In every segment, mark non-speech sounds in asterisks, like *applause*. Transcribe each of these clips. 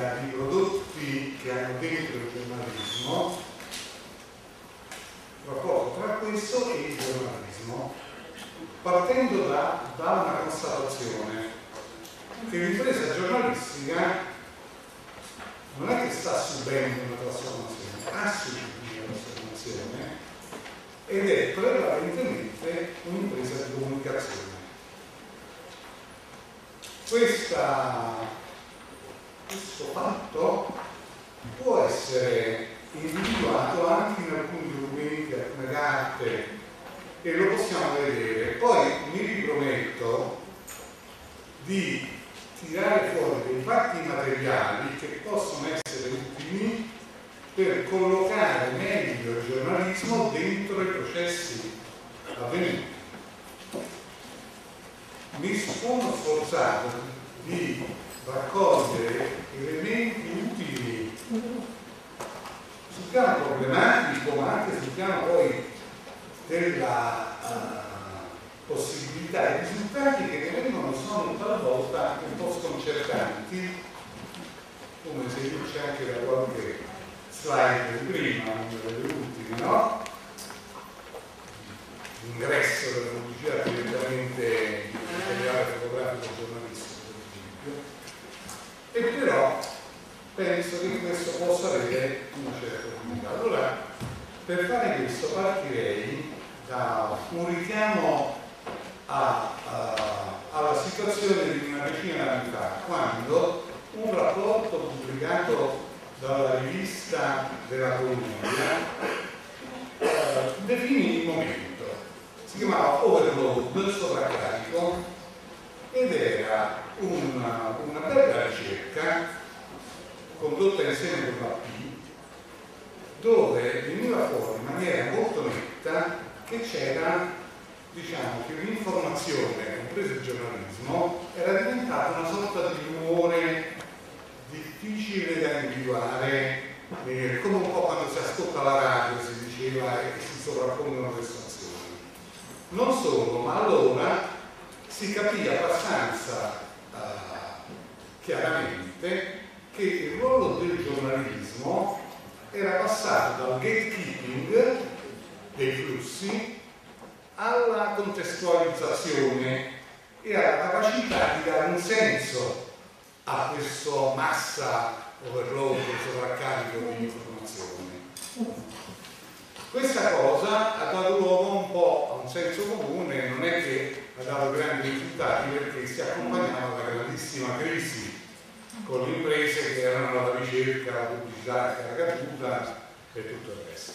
di prodotti che hanno dentro il giornalismo, il rapporto tra questo e il giornalismo, partendo da, da una constatazione che l'impresa giornalistica non è che sta subendo una trasformazione, ha subito una trasformazione ed è prevalentemente un'impresa di comunicazione. Questa, questo fatto può essere individuato anche in alcuni documenti, alcune carte e lo possiamo vedere. Poi mi riprometto di tirare fuori dei fatti materiali che possono essere utili per collocare meglio il giornalismo dentro i processi avvenuti. Mi sono sforzato di raccogliere elementi utili sul piano problematico ma anche sul piano poi della uh, possibilità e risultati che vengono sono talvolta un po' sconcertanti come si dice anche da qualche slide di prima, una delle ultime, no? L'ingresso della pubblicità direttamente materiale fotografico giornalistico. E però penso che questo possa avere una certa utilità. Allora, per fare questo partirei da un richiamo a, a, alla situazione di una decina d'anni fa, quando un rapporto pubblicato dalla rivista della Columbia eh, definì il momento. Si chiamava Overload, sovraccarico, ed era una, una bella ricerca condotta insieme con la P, dove veniva fuori in maniera molto netta che c'era, diciamo, che l'informazione, compreso il giornalismo, era diventata una sorta di rumore difficile da individuare, eh, come un po' quando si ascolta la radio si diceva e si sovrappongono le stazioni. Non solo, ma allora si capì abbastanza uh, chiaramente che il ruolo del giornalismo era passato dal gatekeeping dei flussi alla contestualizzazione e alla capacità di dare un senso a questa massa overload, sovraccarico di informazioni. Questa cosa ha dato luogo un po' a un senso comune, non è che ha dato grandi risultati perché si accompagnava da grandissima crisi con le imprese che erano alla ricerca, la pubblicità che era caduta e tutto il resto.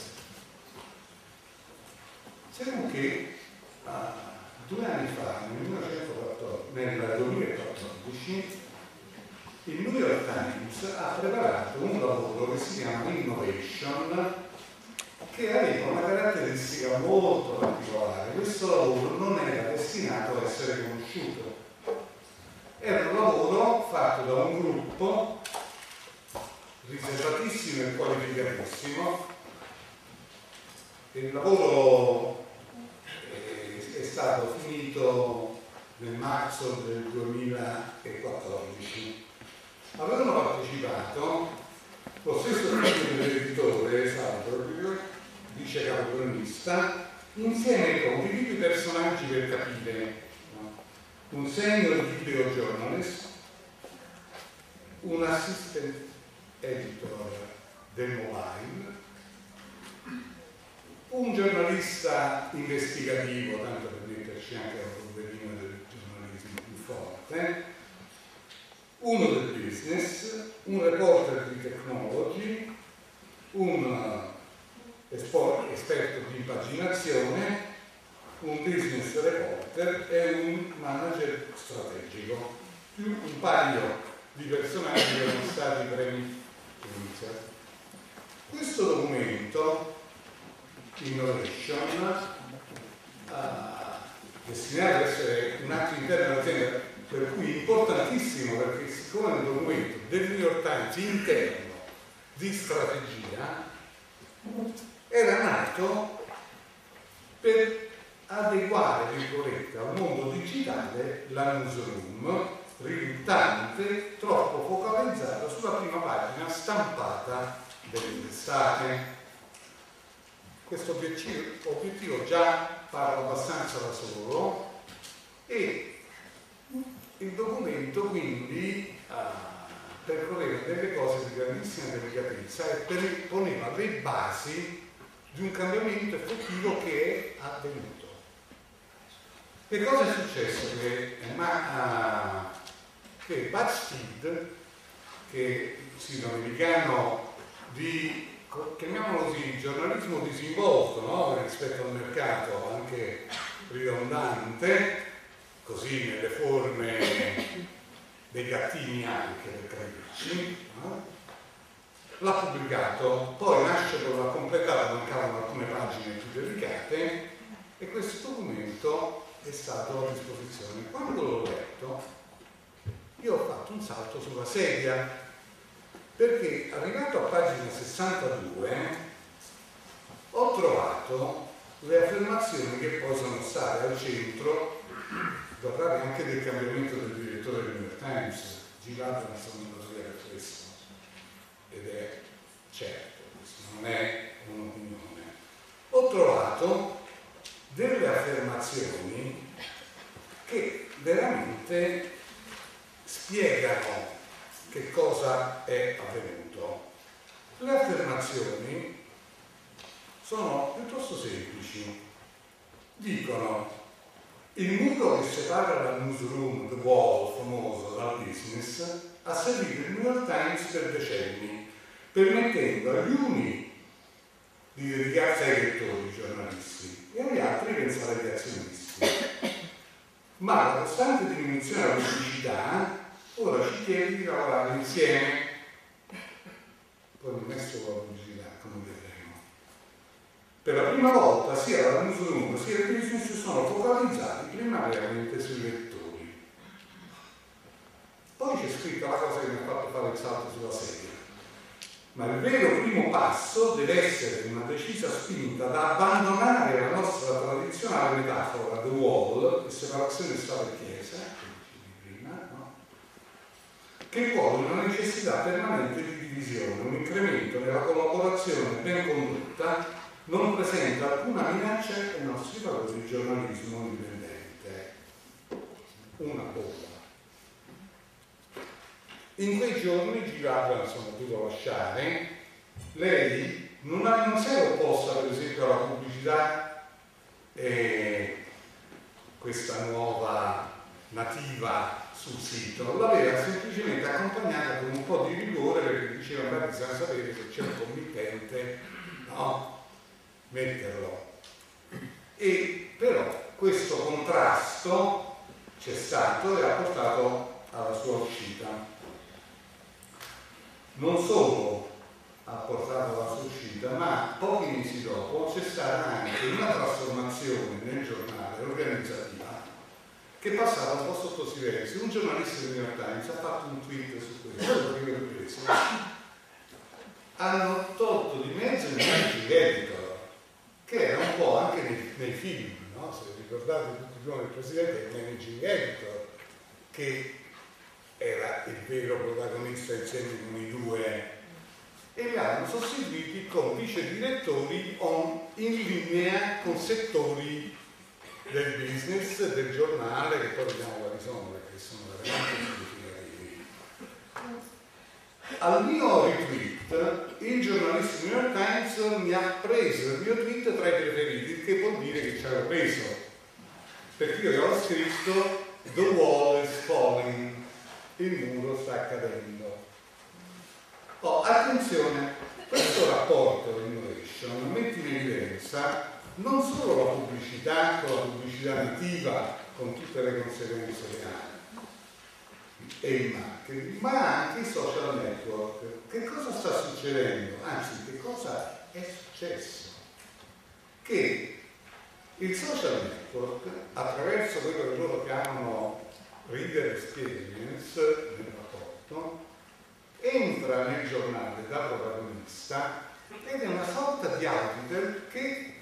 Sembra che ah, due anni fa, nel, 1914, nel 2014, il New York Times ha preparato un lavoro che si chiama Innovation che aveva una caratteristica molto particolare. Questo lavoro non era destinato a essere conosciuto. Era un lavoro fatto da un gruppo riservatissimo e qualificatissimo. Il lavoro è stato finito nel marzo del 2014 avevano partecipato lo stesso dell'editore Salvador, dice capocronista, insieme con i personaggi per capire no? un senior video journalist, un assistant editor del mobile, un giornalista investigativo, tanto per metterci anche un problemino del giornalismo più forte, uno del business, un reporter di technology, un esperto di impaginazione, un business reporter e un manager strategico, più un paio di personaggi che sono stati premi iniziati. Questo documento, Innovation, uh, destinato ad essere un atto interno all'azienda per cui importantissimo perché siccome è un documento del New York Times interno di strategia era nato per adeguare virgolette, al mondo digitale la newsroom riluttante, troppo focalizzata sulla prima stampata dell'estate. Questo obiettivo, obiettivo già parla abbastanza da solo e il documento quindi uh, percorreva delle cose di grandissima delicatezza e poneva le basi di un cambiamento effettivo che è avvenuto. Che cosa è successo? Che, ma, uh, che BuzzFeed, che si americano di, chiamiamolo così, giornalismo disinvolto no? rispetto al mercato, anche ridondante, così nelle forme dei gattini anche per capirci, no? L'ha pubblicato, poi nasce con la completata, mancavano alcune pagine più delicate e questo documento è stato a disposizione. Quando l'ho letto, io ho fatto un salto sulla sedia, perché arrivato a pagina 62 ho trovato le affermazioni che poi sono state al centro, guardate anche del cambiamento del direttore del New York Times, girato non sono andato via per questo, ed è certo, non è un'opinione. Ho trovato delle affermazioni che veramente spiegano che cosa è avvenuto. Le affermazioni sono piuttosto semplici. Dicono il muro che separa la newsroom, the wall famoso, dal business, ha servito il New York Times per decenni, permettendo agli uni di dedicarsi ai lettori giornalisti e agli altri pensare agli azionisti. Ma la costante diminuzione della pubblicità ora ci chiede di lavorare insieme. Poi non è solo la pubblicità, come vedremo. Per la prima volta sia la newsroom sia il business sono focalizzati primariamente sui lettori. Poi c'è scritta la cosa che mi ha fatto fare il salto sulla sedia ma il vero primo passo deve essere una decisa spinta da abbandonare la nostra tradizionale metafora the wall, di separazione Stato Chiesa, prima, no? che vuole una necessità permanente di divisione, un incremento nella collaborazione ben condotta non presenta alcuna minaccia ai nostri valori di giornalismo indipendente. Una bomba. In quei giorni Girarda insomma dovuto lasciare, lei non, ha, non si è opposta per esempio alla pubblicità eh, questa nuova nativa sul sito, l'aveva semplicemente accompagnata con un po' di rigore perché diceva magari bisogna sapere se c'è un committente, no? Metterlo. E però questo contrasto c'è stato e ha portato alla sua uscita non solo ha portato alla sua uscita, ma pochi mesi dopo c'è stata anche una trasformazione nel giornale organizzativa che passava un po' sotto silenzio. Un giornalista del New York Times ha fatto un tweet su questo, che io ho. Hanno tolto di mezzo il Managing Editor, che era un po' anche nei, nei film, no? se ricordate tutti i nomi del presidente, il Managing Editor, che era il vero protagonista insieme con i due. E li hanno sostituiti con vice direttori in linea con settori del business, del giornale, che poi vediamo quali sono perché sono veramente significativi. Al mio retweet il giornalista New York Times mi ha preso il mio tweet tra i preferiti, il che vuol dire che ci avevo preso, perché io avevo scritto The wall is falling il muro sta cadendo. Oh, attenzione, questo rapporto innovation mette in evidenza non solo la pubblicità con la pubblicità nativa con tutte le conseguenze ha e il marketing, ma anche i social network. Che cosa sta succedendo? Anzi, che cosa è successo? Che il social network, attraverso quello che loro chiamano reader experience nel rapporto, entra nel giornale da protagonista ed è una sorta di auditor che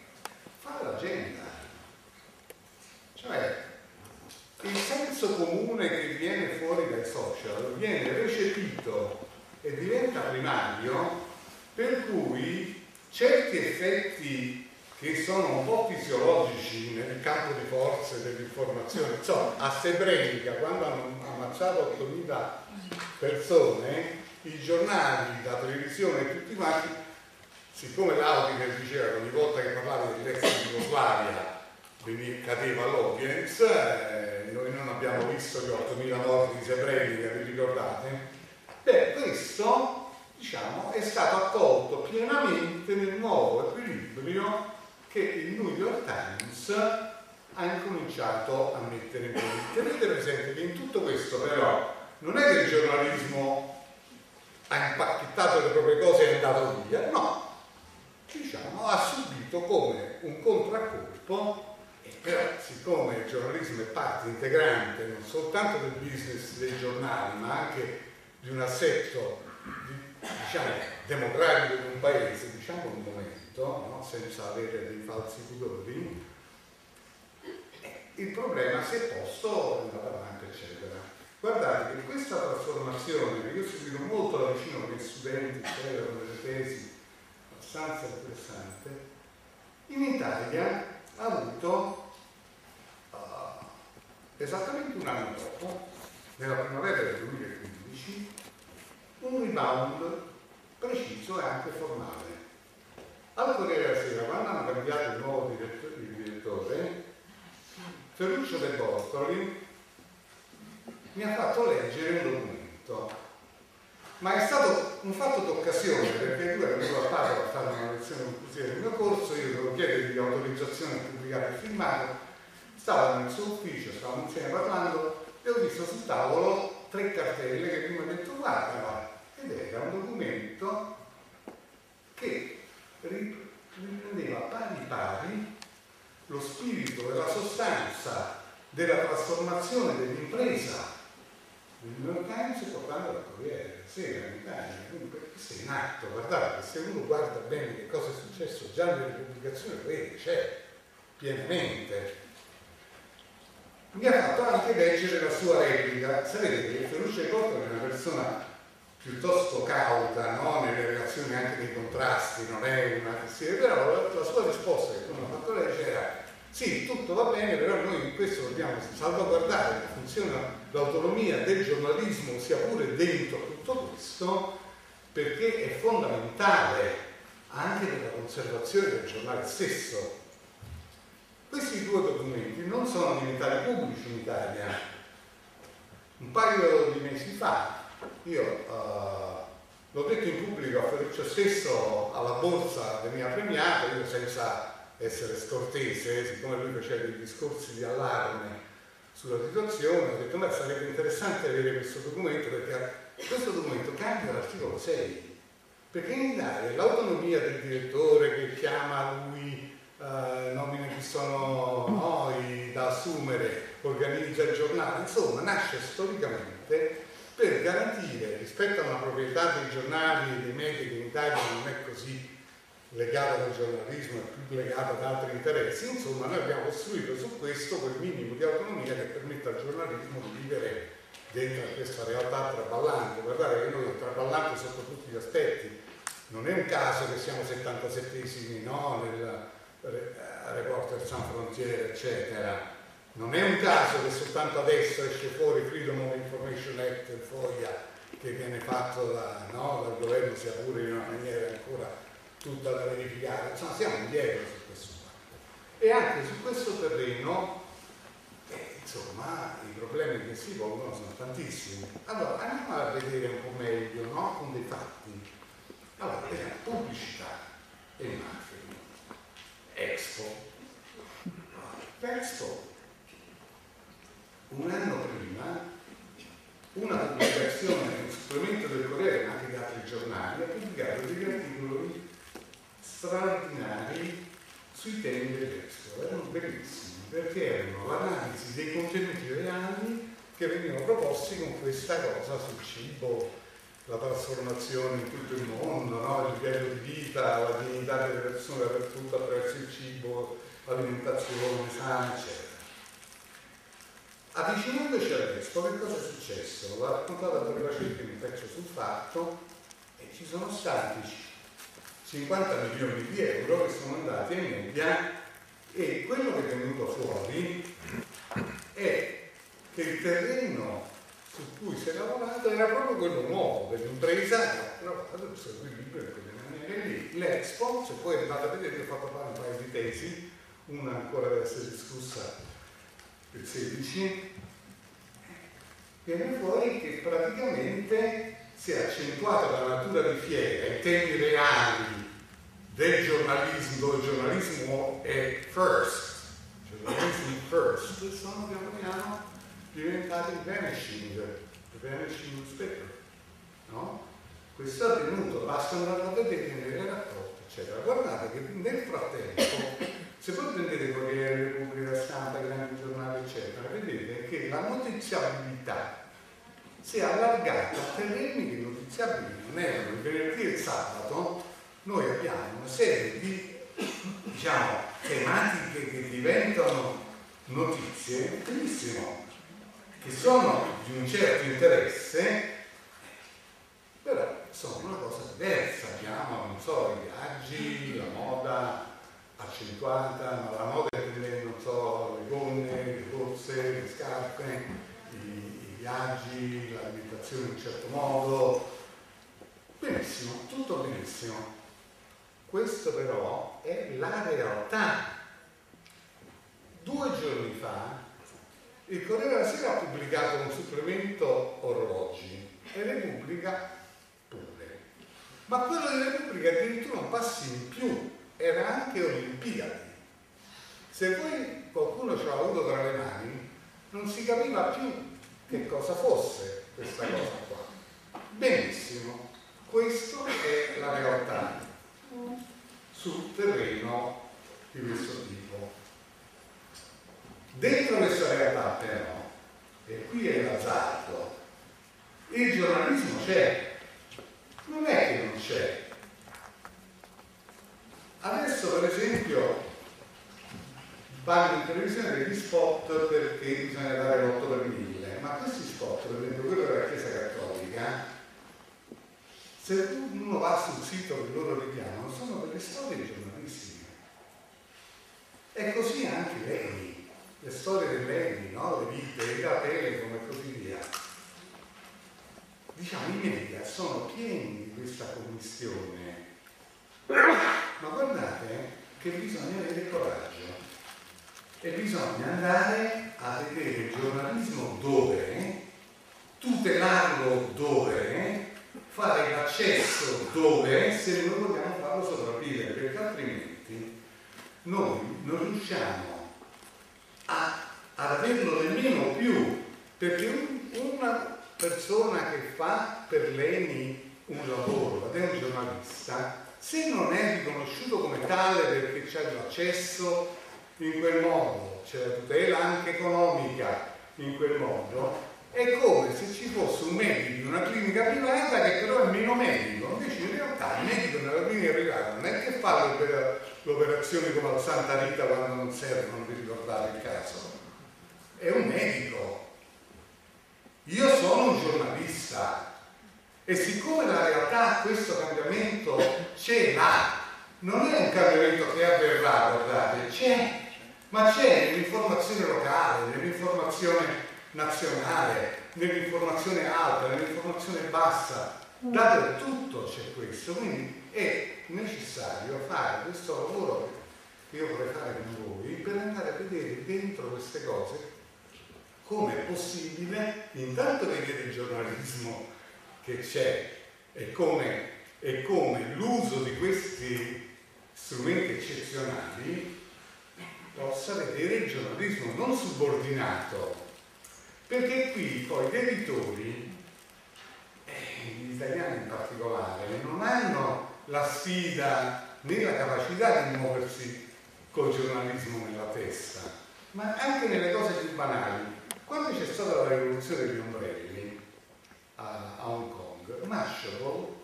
fa l'agenda. Cioè, il senso comune che viene fuori dai social viene recepito e diventa primario, per cui certi effetti che sono un po' fisiologici nel campo di forze dell'informazione, insomma, a Srebrenica quando hanno ammazzato 8.000 persone, i giornali, la televisione e tutti quanti, siccome l'Auditor diceva che ogni volta che parlava dell'ex Jugoslavia cadeva l'audience, eh, noi non abbiamo visto gli 8.000 morti di Srebrenica, vi ricordate? Beh, questo diciamo, è stato accolto pienamente nel nuovo equilibrio che il New York Times ha incominciato a mettere in piedi. Tenete presente che in tutto questo però non è che il giornalismo ha impacchettato le proprie cose e è andato via, no, diciamo, ha subito come un contraccolpo però siccome il giornalismo è parte integrante non soltanto del business dei giornali ma anche di un assetto diciamo, democratico di un paese, diciamo un momento, no? senza avere dei falsi pudori, il problema si è posto, è andato avanti, eccetera. Guardate che questa trasformazione, che io ho seguito molto da vicino con gli studenti che erano delle tesi abbastanza interessanti, in Italia ha avuto uh, esattamente un anno dopo, nella primavera del 2015, un rebound preciso e anche formale. Al Corriere della Sera, quando hanno cambiato il nuovo direttore, il direttore Ferruccio De Bortoli mi ha fatto leggere un documento, ma è stato un fatto d'occasione perché lui era venuto a Padova a fare una lezione conclusiva del mio corso, io dovevo chiedergli autorizzazione a pubblicare il filmato, stavo nel suo ufficio, stavamo insieme parlando e ho visto sul tavolo tre cartelle che mi ha detto guarda, ed era un documento che riprendeva pari pari lo spirito e la sostanza della trasformazione dell'impresa il New York Times portando la Corriere Sera in Italia, quindi questo è in atto, guardate, se uno guarda bene che cosa è successo già nelle pubblicazioni, vede, c'è pienamente. Mi ha fatto anche leggere la sua replica, sapete che Ferruccio Cotto è una persona piuttosto cauta no? nelle relazioni anche dei contrasti, non è una questione, però la, sua risposta che tu mi hai fatto leggere era sì, tutto va bene, però noi in questo dobbiamo salvaguardare la funzione, l'autonomia del giornalismo, sia pure dentro tutto questo, perché è fondamentale anche per la conservazione del giornale stesso. Questi due documenti non sono diventati pubblici in Italia. Un paio di mesi fa io uh, l'ho detto in pubblico a Ferruccio stesso alla borsa veniva premiato, io senza essere scortese, siccome lui faceva dei discorsi di allarme sulla situazione, ho detto ma sarebbe interessante avere questo documento perché questo documento cambia l'articolo 6, perché in Italia l'autonomia del direttore che chiama lui, eh, nomina chi sono noi da assumere, organizza il giornale, insomma nasce storicamente per garantire rispetto a una proprietà dei giornali e dei media che in Italia non è così legata al giornalismo è più legata ad altri interessi, insomma noi abbiamo costruito su questo quel minimo di autonomia che permette al giornalismo di vivere dentro a questa realtà traballante. Guardate che noi traballante sotto tutti gli aspetti, non è un caso che siamo 77esimi no? nel Reporter San Frontiere, eccetera. Non è un caso che soltanto adesso esce fuori Freedom of Information Act, il FOIA, che viene fatto da, no, dal governo, sia pure in una maniera ancora tutta da verificare, insomma siamo indietro su questo fatto. E anche su questo terreno, eh, insomma, i problemi che si pongono sono tantissimi. Allora, andiamo a vedere un po' meglio, no? Con dei fatti. Allora, vediamo, pubblicità e marketing. Expo. Expo. Un anno prima una pubblicazione, un supplemento del Corriere, ma anche di altri giornali, ha pubblicato degli articoli straordinari sui temi dell'Expo, erano bellissimi perché erano l'analisi dei contenuti reali che venivano proposti con questa cosa sul cibo, la trasformazione in tutto il mondo, no? il livello di vita, la dignità delle persone dappertutto attraverso il cibo, l'alimentazione sana, eccetera. Avvicinandoci all'Expo, che cosa è successo? L'ha raccontata Doriva Cerchi un pezzo sul fatto ci sono stati 50 milioni di euro che sono andati in media e quello che è venuto fuori è che il terreno su cui si è lavorato era proprio quello nuovo dell'impresa che ha trovato equilibrio in quelle maniere lì. L'Expo, se poi andate a vedere, ho fatto fare un paio di tesi, una ancora deve essere discussa il 16, viene fuori che praticamente si è accentuata la natura di fiera, i temi reali del giornalismo, dove il giornalismo è first, giornalismo first, sono piano piano diventati vanishing, vanishing newspaper. No? Questo è avvenuto, basta andare a vedere nei rapporti, eccetera. Guardate che nel frattempo, se voi prendete Corriere Repubblica Stampa, grandi giornali, eccetera, vedete che la notiziabilità si è allargata a terreni che notiziabili non erano il venerdì e il sabato, noi abbiamo una serie di diciamo, tematiche che diventano notizie, benissimo, che sono di un certo interesse, però sono una cosa diversa. Abbiamo, non so, i viaggi, la moda accentuata, ma la moda è, non so, le gonne, le borse, le scarpe, i, i viaggi, l'alimentazione in un certo modo. Benissimo, tutto benissimo. Questo però è la realtà. Due giorni fa il Corriere della Sera ha pubblicato un supplemento orologi e Repubblica pure. Ma quello di Repubblica addirittura un passo in più, era anche Olimpiadi. Se poi qualcuno ce l'ha avuto tra le mani, non si capiva più che cosa fosse questa cosa qua. Benissimo, questa è la realtà sul terreno di questo tipo. Dentro questa realtà però, e qui è l'azzardo, il giornalismo c'è, non è che non c'è. Adesso per esempio fanno in televisione degli spot perché bisogna dare l'8 per 1000, ma questi spot, per esempio quello della Chiesa Cattolica, se uno va sul sito che loro richiamano, sono delle storie giornalistiche. E così anche lei le storie dei media, no? le vite, la Telecom e così via. Diciamo, i media sono pieni di questa commissione, ma guardate che bisogna avere coraggio. E bisogna andare a vedere il giornalismo dove, tutelarlo dove, fare l'accesso dove, se noi vogliamo farlo sopravvivere, perché altrimenti noi non riusciamo a, ad averlo nemmeno più, perché un, una persona che fa per l'ENI un lavoro ed è un giornalista, se non è riconosciuto come tale perché c'è l'accesso in quel modo, c'è la tutela anche economica in quel modo, è come se ci fosse un medico in una clinica privata che però è meno medico, invece in realtà il medico nella clinica privata non è che fa l'operazione come al Santa Rita quando non servono per ricordare il caso, è un medico. Io sono un giornalista e siccome la realtà questo cambiamento c'è là, non è un cambiamento che avverrà, guardate, c'è, ma c'è nell'informazione locale, nell'informazione nazionale, nell'informazione alta, nell'informazione bassa, dappertutto c'è questo, quindi è necessario fare questo lavoro che io vorrei fare con voi per andare a vedere dentro queste cose come è possibile. Intanto vedere il giornalismo che c'è e come, e come l'uso di questi strumenti eccezionali possa vedere il giornalismo non subordinato perché qui poi gli editori, eh, gli italiani in particolare, non hanno la sfida né la capacità di muoversi col giornalismo nella testa, ma anche nelle cose più banali. Quando c'è stata la rivoluzione degli ombrelli a, Hong Kong, Mashable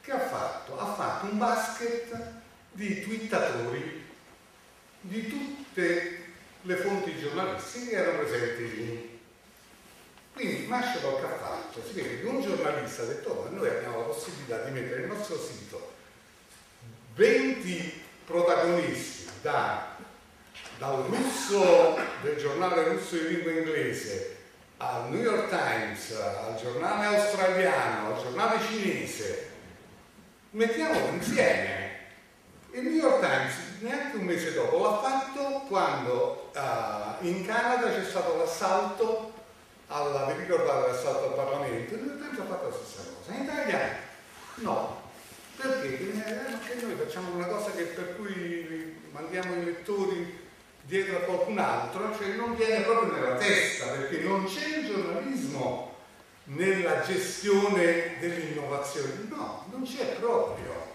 che ha fatto? Ha fatto un basket di twittatori di tutte le fonti giornalistiche che erano presenti lì Quindi Mascelot che ha fatto? Si vede che un giornalista ha detto oh, noi abbiamo la possibilità di mettere nel nostro sito 20 protagonisti da, dal russo del giornale russo di lingua inglese al New York Times, al giornale australiano, al giornale cinese, mettiamolo insieme. Il New York Times neanche un mese dopo l'ha fatto quando uh, in Canada c'è stato l'assalto alla, vi ricordate l'assalto al Parlamento? Il New York Times ha fatto la stessa cosa. In Italia no. Perché? Perché noi facciamo una cosa che per cui mandiamo i lettori dietro a qualcun altro, cioè non viene proprio nella testa, perché non c'è il giornalismo nella gestione dell'innovazione, no, non c'è proprio.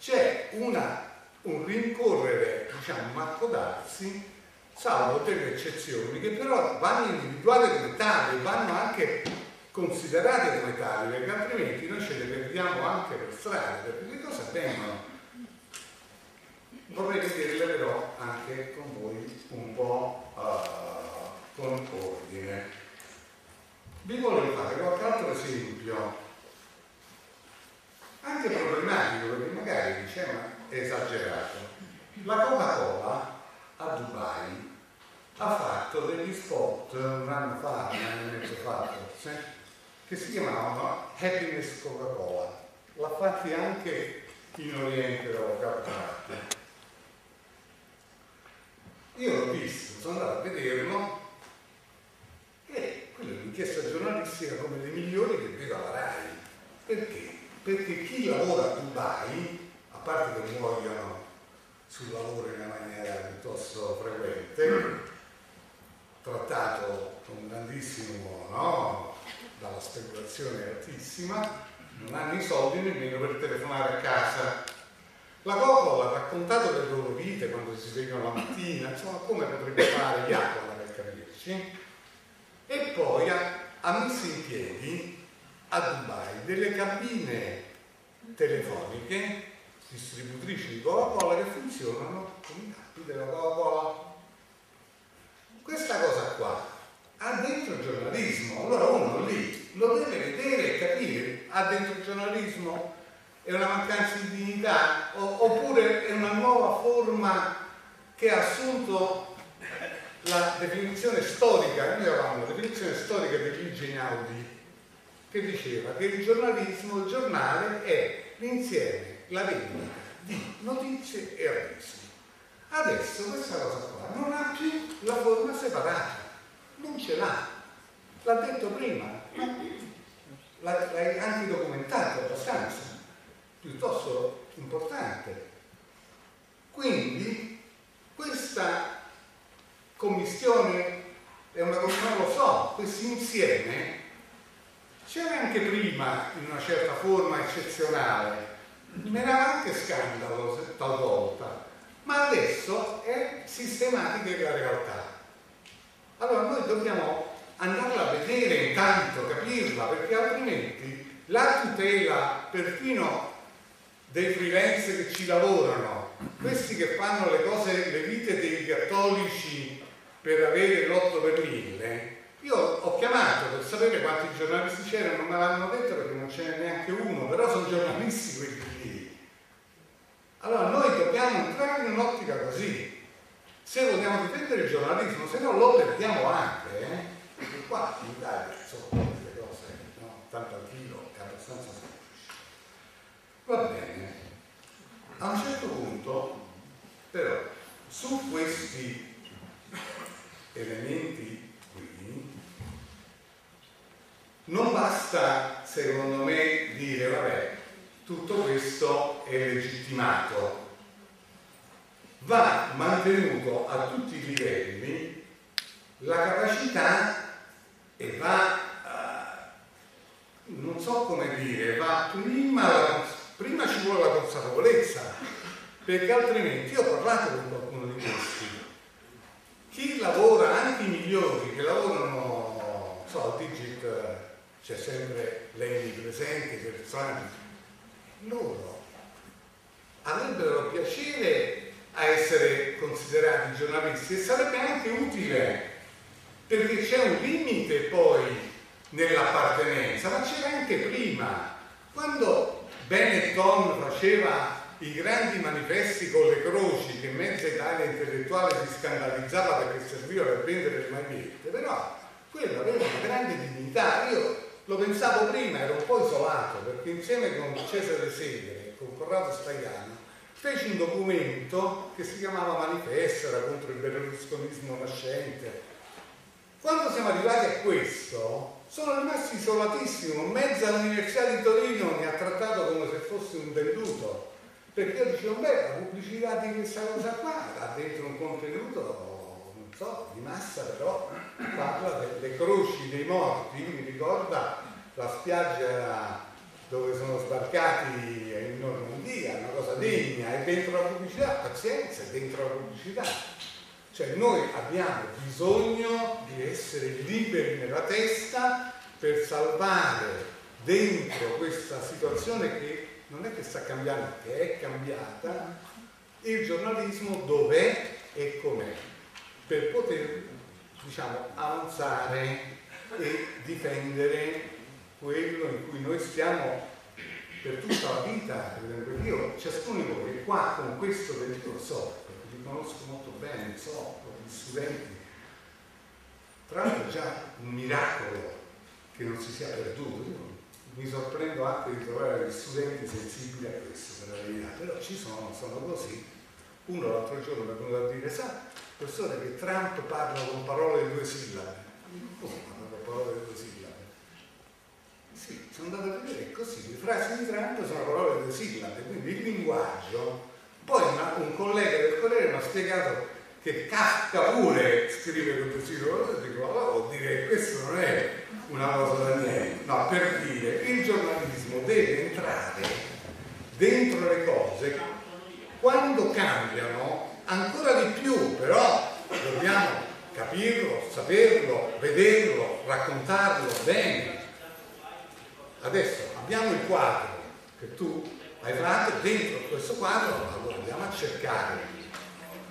C'è un rincorrere, diciamo, mattodarsi, salvo delle eccezioni, che però vanno individuate come tali, vanno anche considerate come tali, perché altrimenti noi ce le perdiamo anche per strada, perché cosa avvengono? Vorrei vederle però anche con voi un po' uh, con ordine. Vi voglio fare qualche altro esempio, anche problematico, perché magari dice ma è esagerato. La Coca-Cola a Dubai ha fatto degli spot un anno fa, un anno e mezzo fa forse, che si chiamavano Happiness Coca-Cola. L'ha fatti anche in Oriente o Capo io l'ho visto, sono andato a vederlo e quella è un'inchiesta giornalistica come le migliori che vedo alla RAI. Perché? Perché chi lavora a Dubai, a parte che muoiono sul lavoro in una maniera piuttosto frequente, trattato con grandissimo, no? dalla speculazione altissima, non hanno i soldi nemmeno per telefonare a casa la Coca ha raccontato le loro vite quando si svegliano la mattina, insomma come potrebbe fare Iacola per capirci, e poi ha, ha messo in piedi a Dubai delle cabine telefoniche distributrici di Coca-Cola che funzionano con i tappi della Coca-Cola. Questa cosa qua ha dentro il giornalismo, allora uno lì lo deve vedere e capire, ha dentro il giornalismo è una mancanza di dignità oppure è una nuova forma che ha assunto la definizione storica, noi avevamo la definizione storica di Luigi Einaudi che diceva che il giornalismo, il giornale è l'insieme, la vendita di notizie e avvisi. Adesso questa cosa qua non ha più la forma separata, non ce l'ha. L'ha detto prima, l'hai anche documentato abbastanza piuttosto importante. Quindi questa commissione è una cosa, non lo so, questo insieme c'era anche prima in una certa forma eccezionale, menava anche scandalo talvolta, ma adesso è sistematica la realtà. Allora noi dobbiamo andarla a vedere intanto, capirla, perché altrimenti la tutela perfino dei freelance che ci lavorano, questi che fanno le cose, le vite dei cattolici per avere l'8 per 1000, io ho chiamato per sapere quanti giornalisti c'erano, non me l'hanno detto perché non ce n'è neanche uno, però sono giornalisti quelli lì. Allora noi dobbiamo entrare in un'ottica così. Se vogliamo difendere il giornalismo, se no lo perdiamo anche, eh? qua in Italia sono delle cose, no? tanto al chilo è abbastanza semplice. Va bene. A un certo punto, però, su questi elementi qui, non basta, secondo me, dire, vabbè, tutto questo è legittimato. Va mantenuto a tutti i livelli la capacità e va, uh, non so come dire, va prima la prima ci vuole la consapevolezza, perché altrimenti io ho parlato con qualcuno di questi. Chi lavora, anche i migliori che lavorano, so, al Digit c'è sempre lei presente, personaggi, loro avrebbero piacere a essere considerati giornalisti e sarebbe anche utile perché c'è un limite poi nell'appartenenza, ma c'era anche prima. Quando Benetton faceva i grandi manifesti con le croci che mezza Italia intellettuale si scandalizzava perché serviva per vendere le magliette, però quello aveva una grande dignità. Io lo pensavo prima, ero un po' isolato perché insieme con Cesare Segre e con Corrado Stagliano feci un documento che si chiamava Manifesto, era contro il berlusconismo nascente. Quando siamo arrivati a questo, sono rimasti isolatissimo, mezza l'Università di Torino mi ha trattato come se fosse un venduto perché io dicevo, beh, la pubblicità di questa cosa qua ha dentro un contenuto, non so, di massa, però parla delle croci dei morti, mi ricorda la spiaggia dove sono sbarcati in Normandia, una cosa degna, è dentro la pubblicità, pazienza, è dentro la pubblicità. Cioè noi abbiamo bisogno di essere liberi nella testa per salvare dentro questa situazione che non è che sta cambiando, che è cambiata, il giornalismo dov'è e com'è, per poter diciamo, avanzare e difendere quello in cui noi stiamo per tutta la vita. Io, ciascuno di voi, qua con questo del io so, perché li conosco molto bene, so, gli studenti, tra l'altro è già un miracolo che non si sia perduto. Io mi sorprendo anche di trovare degli studenti sensibili a questo, per la verità, però ci sono, sono così. Uno l'altro giorno mi è venuto a dire, sa, professore, che Trump parla con parole di due sillabe. Come parla con parole di due sillabe? Sì, sono andato a vedere, così, le frasi di Trump sono parole di due sillabe, quindi il linguaggio. Poi una, un collega del Corriere mi ha spiegato che Kafka pure scrive con due sillabe, e dico, allora vuol dire che questo non è una cosa da niente, no, per dire che il giornalismo deve entrare dentro le cose quando cambiano ancora di più, però dobbiamo capirlo, saperlo, vederlo, raccontarlo bene. Adesso abbiamo il quadro che tu hai fatto, dentro questo quadro allora andiamo a cercare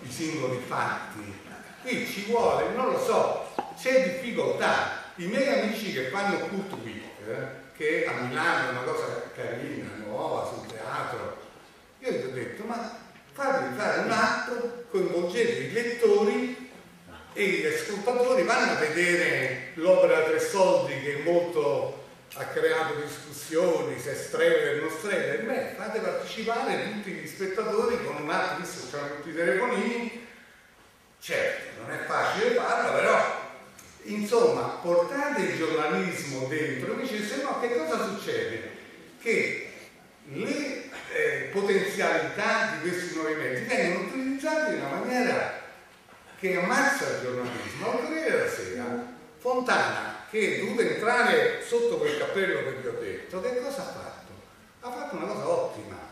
i singoli fatti. Qui ci vuole, non lo so, c'è difficoltà, i miei amici che fanno Cult Week, eh, che a Milano è una cosa carina, nuova, sul teatro, io gli ho detto, ma fatevi fare un'app, coinvolgete i lettori e gli ascoltatori vanno a vedere l'opera Tre Soldi che molto ha creato discussioni, se è streller o non streller, beh, fate partecipare tutti gli spettatori con un'app, visto che hanno tutti i telefonini, certo, non è facile farlo, però Insomma, portate il giornalismo dentro, invece se no che cosa succede? Che le eh, potenzialità di questi nuovi mezzi vengono utilizzate in una maniera che ammazza il giornalismo. Al Corriere della Sera, Fontana, che è dovuto entrare sotto quel cappello che vi ho detto, che cosa ha fatto? Ha fatto una cosa ottima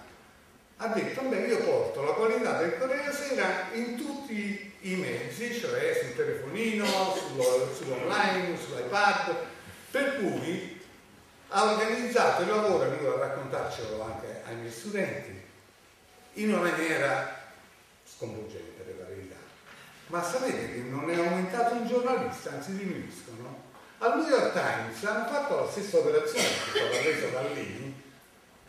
ha detto, beh io porto la qualità del Corriere della Sera in tutti i mezzi, cioè sul telefonino, sull'online, sull'iPad, per cui ha organizzato il lavoro, venuto a raccontarcelo anche ai miei studenti, in una maniera sconvolgente per la verità. Ma sapete che non è aumentato un giornalista, anzi diminuiscono? Al New York Times hanno fatto la stessa operazione che è presa da lì,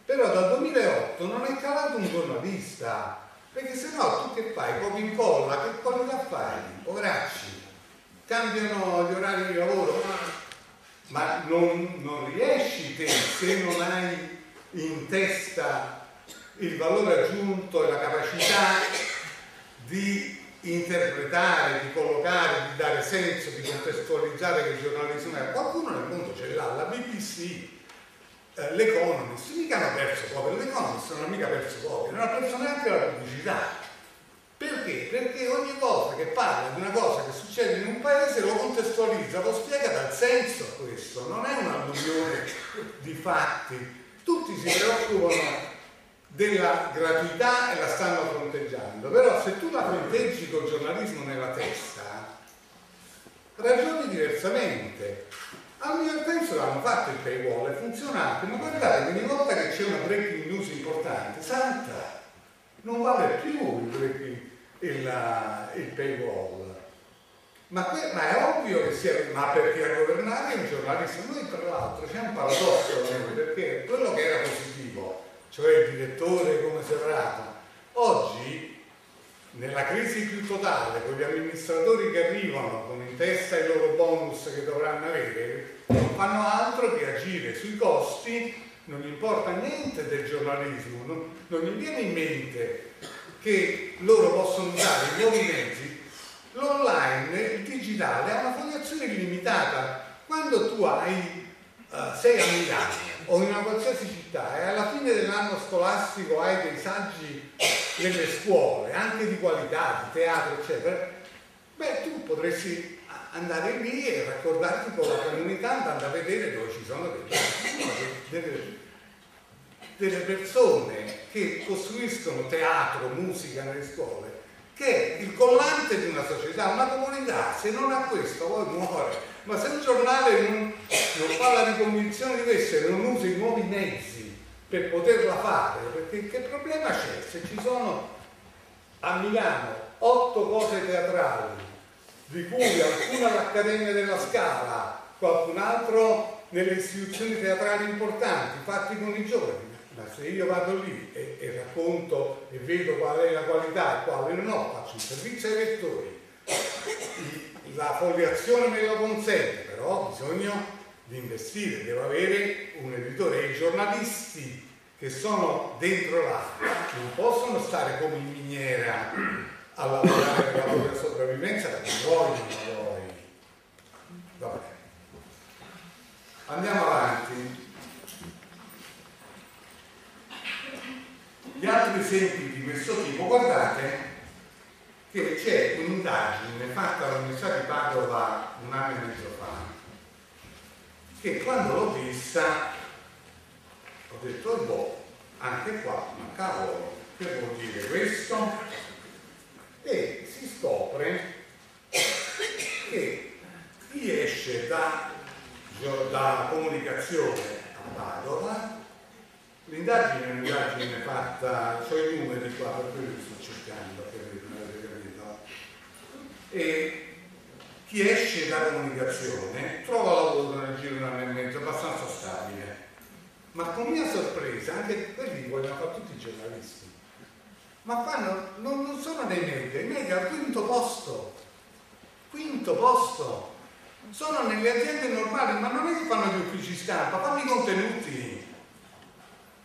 però dal 2008 non è calato un giornalista, perché se no tu che fai? Copia incolla, che qualità fai? Poveracci, cambiano gli orari di lavoro, ma non, non riesci te se non hai in testa il valore aggiunto e la capacità di interpretare, di collocare, di dare senso, di contestualizzare che il giornalismo è. Qualcuno nel mondo ce l'ha, la BBC eh, l'Economist mica hanno perso copia, l'Economist non ha mica perso copia, non ha perso neanche la pubblicità. Perché? Perché ogni volta che parla di una cosa che succede in un paese lo contestualizza, lo spiega dal senso a questo, non è un'alluvione di fatti. Tutti si preoccupano della gratuità e la stanno fronteggiando, però se tu la fronteggi col giornalismo nella testa, ragioni diversamente. Al mio tempo l'hanno fatto il paywall, è funzionato, ma guardate ogni volta che c'è una breaking news importante, santa, non vale più il, breaking, il, il paywall. Ma, ma, è ovvio che sia, ma perché a governare è un giornalista. Noi tra l'altro c'è un paradosso perché quello che era positivo, cioè il direttore come Serrato, oggi nella crisi più totale, con gli amministratori che arrivano con in testa i loro bonus che dovranno avere, non fanno altro che agire sui costi, non importa niente del giornalismo, non, non gli viene in mente che loro possono usare i nuovi mezzi. L'online, il digitale, ha una fogliazione illimitata. Quando tu hai, uh, sei a o in una qualsiasi città e alla fine dell'anno scolastico hai dei saggi nelle scuole, anche di qualità, di teatro, eccetera, beh, tu potresti andare lì e raccordarti con la comunità andando a vedere dove ci sono delle, delle, persone che costruiscono teatro, musica nelle scuole, che è il collante di una società, una comunità, se non ha questo poi muore. Ma se un giornale non, non fa la riconvinzione di questo e non usa i nuovi mezzi per poterla fare, perché che problema c'è? Se ci sono a Milano otto cose teatrali, di cui alcune all'Accademia della Scala, qualcun altro nelle istituzioni teatrali importanti, fatti con i giovani, ma se io vado lì e, e, racconto e vedo qual è la qualità e quale ho, faccio un servizio ai lettori, la fogliazione me lo consente, però di investire, devo avere un editore e i giornalisti che sono dentro là non possono stare come in miniera a lavorare per la propria sopravvivenza perché vogliono poi. Vabbè. Andiamo avanti. Gli altri esempi di questo tipo, guardate che c'è un'indagine fatta all'Università di Padova un anno e mezzo fa, che quando l'ho vista ho detto, boh, anche qua, ma cavolo, che vuol dire questo? E si scopre che chi esce da, da comunicazione a Padova L'indagine è un'indagine fatta, ho i numeri qua, per quello che sto cercando, per non avete capito. E chi esce da comunicazione trova lavoro nel giro di un anno e mezzo abbastanza stabile. Ma con mia sorpresa, anche quelli vogliono fare tutti i giornalisti. Ma fanno, non, non sono nei media, i media al quinto posto. Quinto posto. Sono nelle aziende normali, ma non è che fanno gli uffici stampa, fanno i contenuti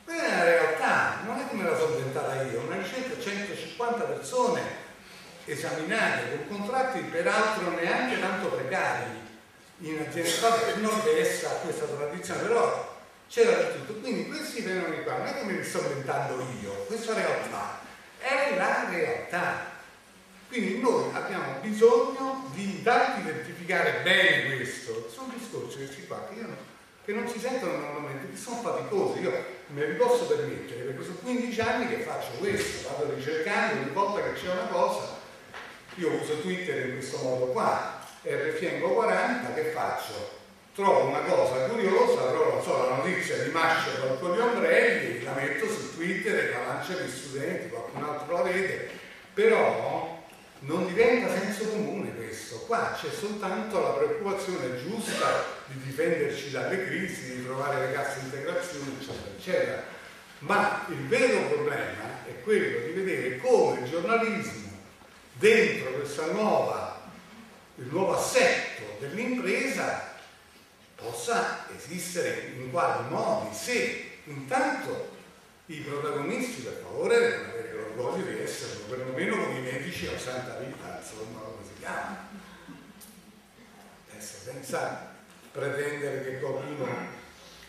quella è la realtà, non è che me la sono inventata io, una ricerca 150 persone esaminate con contratti peraltro neanche tanto precari in azienda il nord-est ha questa tradizione, però c'era di tutto. Quindi questi fenomeni qua non è che me li sto inventando io, questa realtà è la realtà. Quindi noi abbiamo bisogno di darti identificare bene questo. Sono discorsi questi qua che non che non si sentono normalmente, che sono faticosi. Io me li posso permettere perché sono 15 anni che faccio questo, vado ricercando ogni volta che c'è una cosa. Io uso Twitter in questo modo qua, RFNGO 40, che faccio? Trovo una cosa curiosa, trovo non so, la notizia di Mascher con gli ombrelli, la metto su Twitter e la lancio agli studenti, qualcun altro la vede, però non diventa senso comune questo, qua c'è soltanto la preoccupazione giusta di difenderci dalle crisi, di trovare le casse integrazione, eccetera, eccetera. Ma il vero problema è quello di vedere come il giornalismo dentro questa nuova, il nuovo assetto dell'impresa possa esistere in quali modi, se intanto i protagonisti per favore devono avere l'orgoglio di essere perlomeno come i medici a Santa Vita, insomma come si chiama. Adesso senza pretendere che qualcuno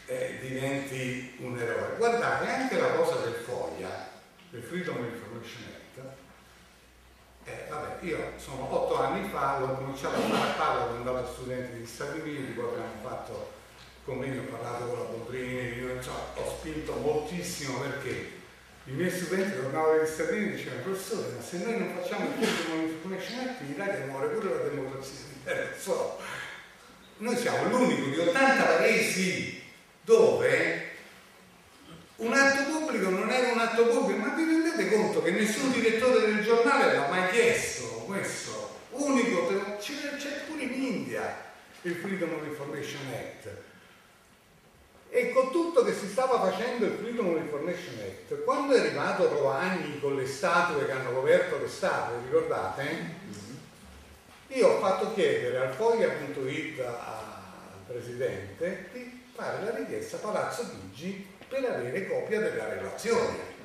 eh, diventi un eroe. Guardate, anche la cosa del FOIA, del Freedom Information eh, vabbè, io sono otto anni fa, l'ho cominciato a fare a Padova quando andavo studenti degli Stati Uniti, poi abbiamo fatto convegno, ho parlato con la Boldrini, ho spinto moltissimo perché i miei studenti tornavano dagli Stati Uniti e dicevano professore, ma se noi non facciamo il Information Act in Italia muore pure la democrazia. *laughs* Eh, so. Noi siamo l'unico di 80 paesi dove un atto pubblico non era un atto pubblico, ma vi rendete conto che nessun direttore del giornale l'ha mai chiesto questo? Unico, c'è, c'è il Freedom of Information Act. E con tutto che si stava facendo il Freedom of Information Act, quando è arrivato Rovagni con le statue che hanno coperto le statue, ricordate? Io ho fatto chiedere al foglia.it al presidente di fare la richiesta a Palazzo Chigi per avere copia della relazione.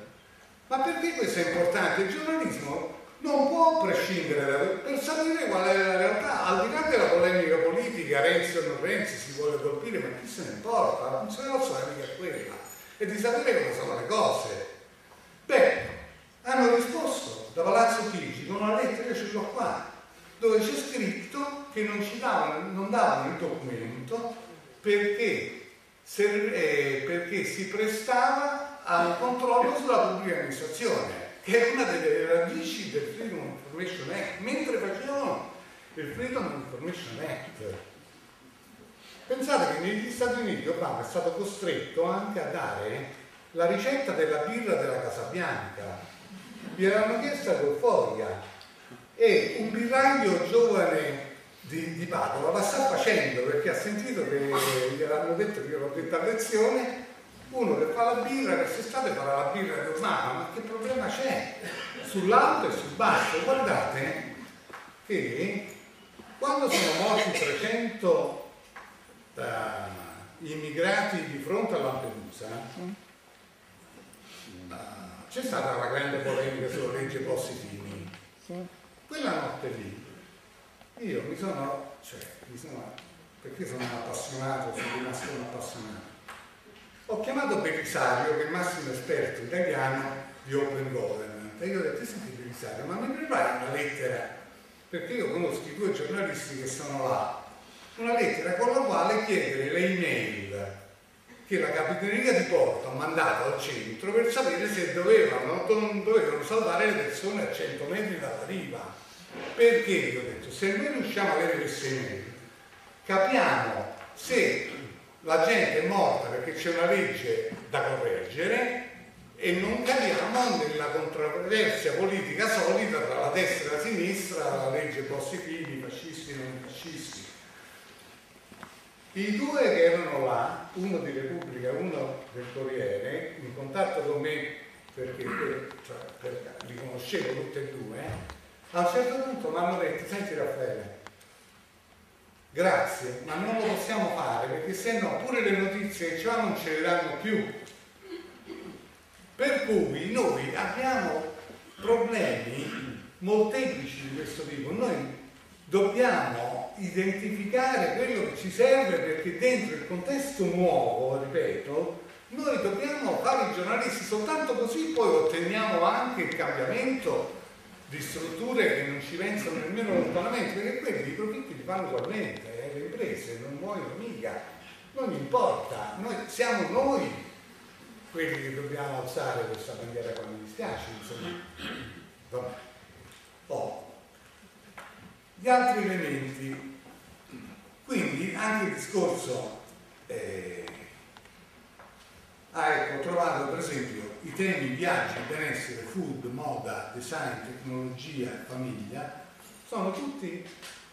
Ma perché questo è importante? Il giornalismo non può prescindere da per sapere qual è la realtà, al di là della polemica politica, Renzi o non Renzi si vuole colpire, ma chi se ne importa? La funzione nostra è mica quella, è di sapere come sono le cose. Beh, hanno risposto da Palazzo Chigi con una lettera che ce l'ho qua, dove c'è scritto che non davano, non davano il documento perché, perché si prestava al controllo sulla pubblica amministrazione che è una delle radici del Freedom of Information Act, mentre facevano il Freedom of Information Act. Pensate che negli Stati Uniti Obama è stato costretto anche a dare la ricetta della birra della Casa Bianca. Gli avevano chiesto col foglia e un birraio giovane di, di Padova la sta facendo perché ha sentito che gli avevano detto che io l'ho detto a lezione uno che fa la birra quest'estate farà la birra romana, ma che problema c'è? Sull'alto e sul basso, guardate che quando sono morti 300 uh, immigrati di fronte a Lampedusa, uh, c'è stata una grande polemica sulla legge Bossi-Fini. Quella notte lì, io mi sono, cioè, mi sono, perché sono appassionato, sono rimasto un appassionato. Ho chiamato Belisario, che è il massimo esperto italiano di Open Government, e io ho detto, senti Belisario, ma mi prepari una lettera, perché io conosco i due giornalisti che sono là, una lettera con la quale chiedere le email che la Capitaneria di Porto ha mandato al centro per sapere se dovevano, dovevano salvare le persone a 100 metri dalla riva. Perché io ho detto, se noi riusciamo a avere queste email, capiamo se la gente è morta perché c'è una legge da correggere e non cadiamo nella controversia politica solida tra la destra e la sinistra, la legge Bossi-Fini, fascisti e non fascisti. I due che erano là, uno di Repubblica e uno del Corriere, in contatto con me perché cioè, per, li conoscevo tutti e due, a un certo punto mi hanno detto, senti Raffaele, grazie, ma non lo possiamo fare perché se no pure le notizie che ci vanno non ce le danno più. Per cui noi abbiamo problemi molteplici di questo tipo. Noi dobbiamo identificare quello che ci serve perché dentro il contesto nuovo, ripeto, noi dobbiamo fare i giornalisti soltanto così poi otteniamo anche il cambiamento di strutture che non ci pensano nemmeno lontanamente, perché quelli i profitti li fanno ugualmente, eh, le imprese non muoiono mica, non importa, noi, siamo noi quelli che dobbiamo alzare questa bandiera qua mi dispiace, insomma. Oh. Gli altri elementi, quindi anche il discorso eh, Ah, ecco, ho trovato per esempio i temi viaggi, benessere, food, moda, design, tecnologia, famiglia, sono tutti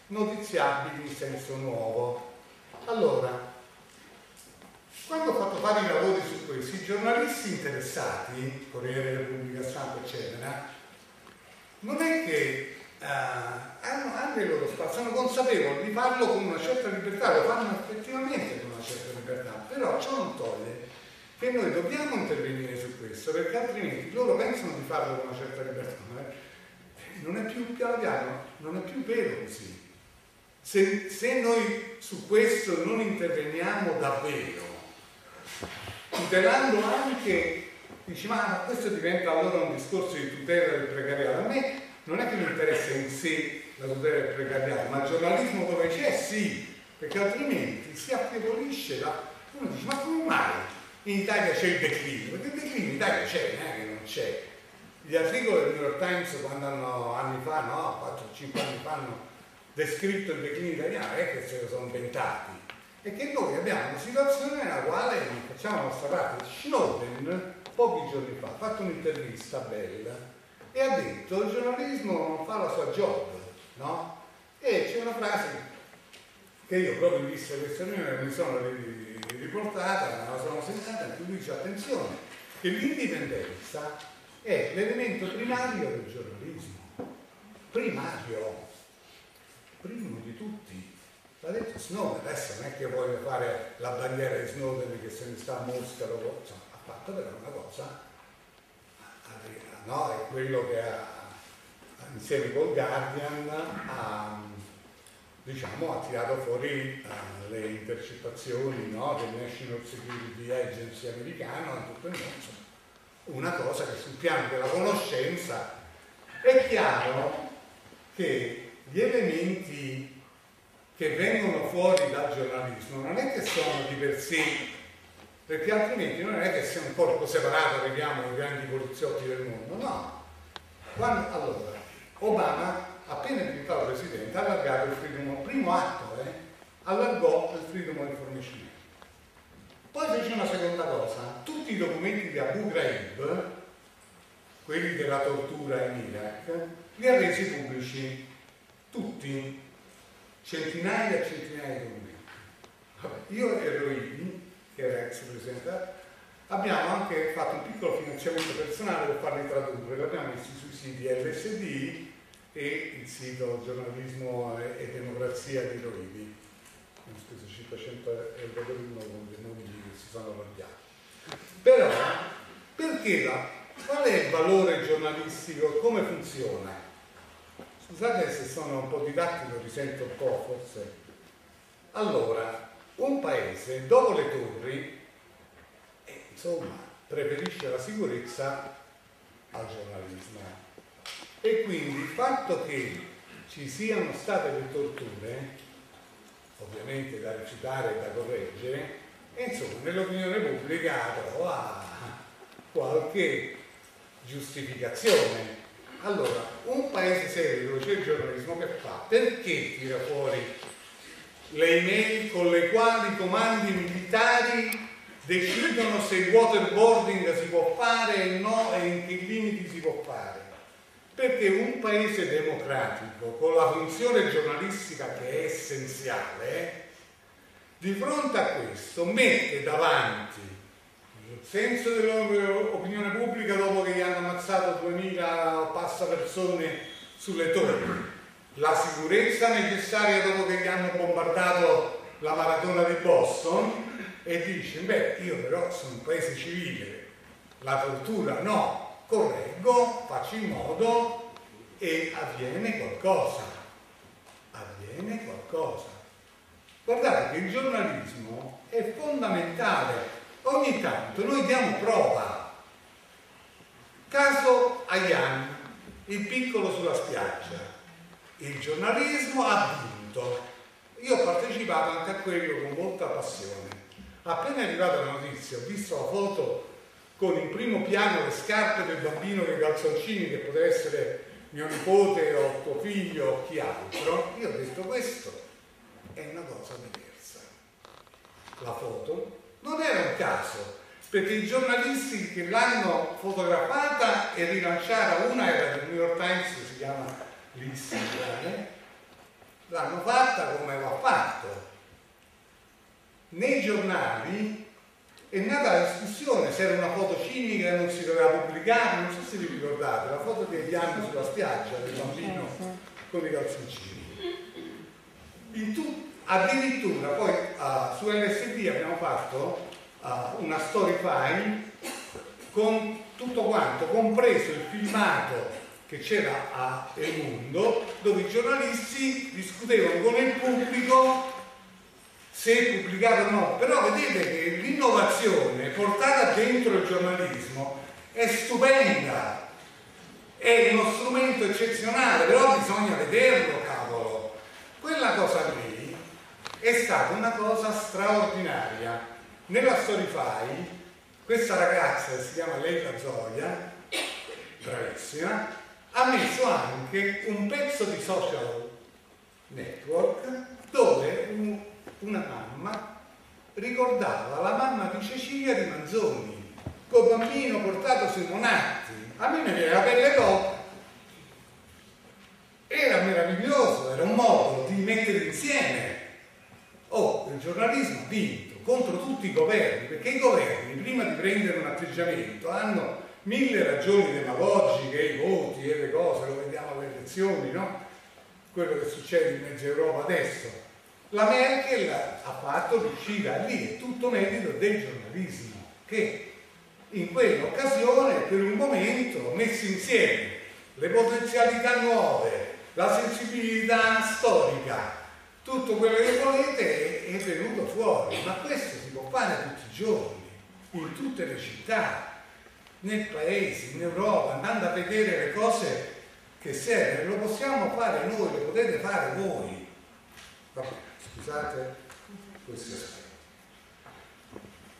notiziabili in senso nuovo. Allora, quando ho fatto fare i lavori su questi, i giornalisti interessati, Corriere Repubblica Stampa, eccetera, non è che uh, hanno, hanno il loro spazio, sono consapevoli di farlo con una certa libertà, lo fanno effettivamente con una certa libertà, però ciò non toglie che noi dobbiamo intervenire su questo perché altrimenti loro pensano di farlo con una certa libertà, ma non è più piano piano, non è più vero così. Se, se noi su questo non interveniamo davvero, tutelando anche, dici ma questo diventa allora un discorso di tutela del precariato, a me non è che mi interessa in sé la tutela del precariato, ma il giornalismo dove c'è sì, perché altrimenti si affievolisce la... uno dice ma come mai? In Italia c'è il declino, perché il declino in Italia c'è, non è che non c'è. Gli articoli del New York Times quando hanno anni fa, no, 4-5 anni fa hanno descritto il declino italiano, è che se lo sono inventati. E che noi abbiamo una situazione nella quale facciamo la nostra parte. Snowden pochi giorni fa ha fatto un'intervista bella e ha detto il giornalismo fa la sua job, no? E c'è una frase che io proprio in vista di questa riunione mi sono riportata, me la sono sentata, cui lui dice attenzione, che l'indipendenza è l'elemento primario del giornalismo, primario, primo di tutti. L'ha detto Snowden, adesso non è che voglio fare la bandiera di Snowden che se ne sta a Mosca, insomma, ha fatto però una cosa, no? è quello che ha, insieme col Guardian ha, diciamo, ha tirato fuori uh, le intercettazioni no? del National Security Agency americano e tutto il mondo, una cosa che sul piano della conoscenza è chiaro che gli elementi che vengono fuori dal giornalismo non è che sono di per sé, perché altrimenti non è che sia un corpo separato, arriviamo ai grandi poliziotti del mondo, no. Quando, allora, Obama, appena diventato presidente, ha allargato il freedom, primo atto, eh, allargò il freedom of information. Poi fece una seconda cosa, tutti i documenti di Abu Ghraib, quelli della tortura in Iraq, li ha resi pubblici tutti, centinaia e centinaia di documenti. Io e Roini, che era ex presidente, abbiamo anche fatto un piccolo finanziamento personale per farli tradurre, li abbiamo messi sui siti LSD e il sito giornalismo e democrazia di Roini. Ho speso 500 euro per uno con dei nomi che si sono arrabbiati. Però, perché la, qual è il valore giornalistico? Come funziona? Scusate se sono un po' didattico, risento un po' forse. Allora, un paese dopo le torri, eh, insomma, preferisce la sicurezza al giornalismo. E quindi il fatto che ci siano state le torture, ovviamente da rifiutare e da correggere, e insomma nell'opinione pubblica trova qualche giustificazione allora, un paese serio dove c'è il giornalismo che fa? Perché tira fuori le email con le quali i comandi militari decidono se il waterboarding si può fare o no e in che limiti si può fare? Perché un paese democratico con la funzione giornalistica che è essenziale, di fronte a questo mette davanti senso dell'opinione pubblica dopo che gli hanno ammazzato 2000 passa persone sulle torri, la sicurezza necessaria dopo che gli hanno bombardato la maratona di Boston e dice, beh, io però sono un paese civile, la tortura no, correggo, faccio in modo e avviene qualcosa, avviene qualcosa. Guardate che il giornalismo è fondamentale Ogni tanto noi diamo prova. Caso Ayan, il piccolo sulla spiaggia. Il giornalismo ha vinto. Io ho partecipato anche a quello con molta passione. Appena è arrivata la notizia, ho visto la foto con in primo piano le scarpe del bambino con i calzoncini, che poteva essere mio nipote o tuo figlio o chi altro. Io ho detto questo è una cosa diversa. La foto non era un caso, perché i giornalisti che l'hanno fotografata e rilanciata, una era del New York Times, si chiama Lizzie, l'hanno fatta come va fatto. Nei giornali è nata la discussione se era una foto cinica e non si doveva pubblicare, non so se vi ricordate, la foto di Eliano sulla spiaggia del bambino con i calzoncini. Addirittura poi uh, su LSD abbiamo fatto uh, una story file con tutto quanto, compreso il filmato che c'era a El Mundo, dove i giornalisti discutevano con il pubblico se pubblicato o no. Però vedete che l'innovazione portata dentro il giornalismo è stupenda, è uno strumento eccezionale, però bisogna vederlo, cavolo. Quella cosa lì è stata una cosa straordinaria. Nella Storify, questa ragazza si chiama Leila Zoya, bravissima, ha messo anche un pezzo di social network dove una mamma ricordava la mamma di Cecilia di Manzoni, col bambino portato sui monatti. A me mi viene la pelle d'oca. Era meraviglioso, era un modo di mettere insieme giornalismo ha vinto contro tutti i governi, perché i governi prima di prendere un atteggiamento hanno mille ragioni demagogiche, i voti e le cose, lo vediamo alle elezioni, no? Quello che succede in mezzo Europa adesso. La Merkel ha fatto riuscire lì, è tutto merito del giornalismo, che in quell'occasione, per un momento, messo insieme le potenzialità nuove, la sensibilità storica, tutto quello che volete è venuto fuori, ma questo si può fare tutti i giorni, in tutte le città, nel paese, in Europa, andando a vedere le cose che servono, lo possiamo fare noi, lo potete fare voi. Scusate aspetti.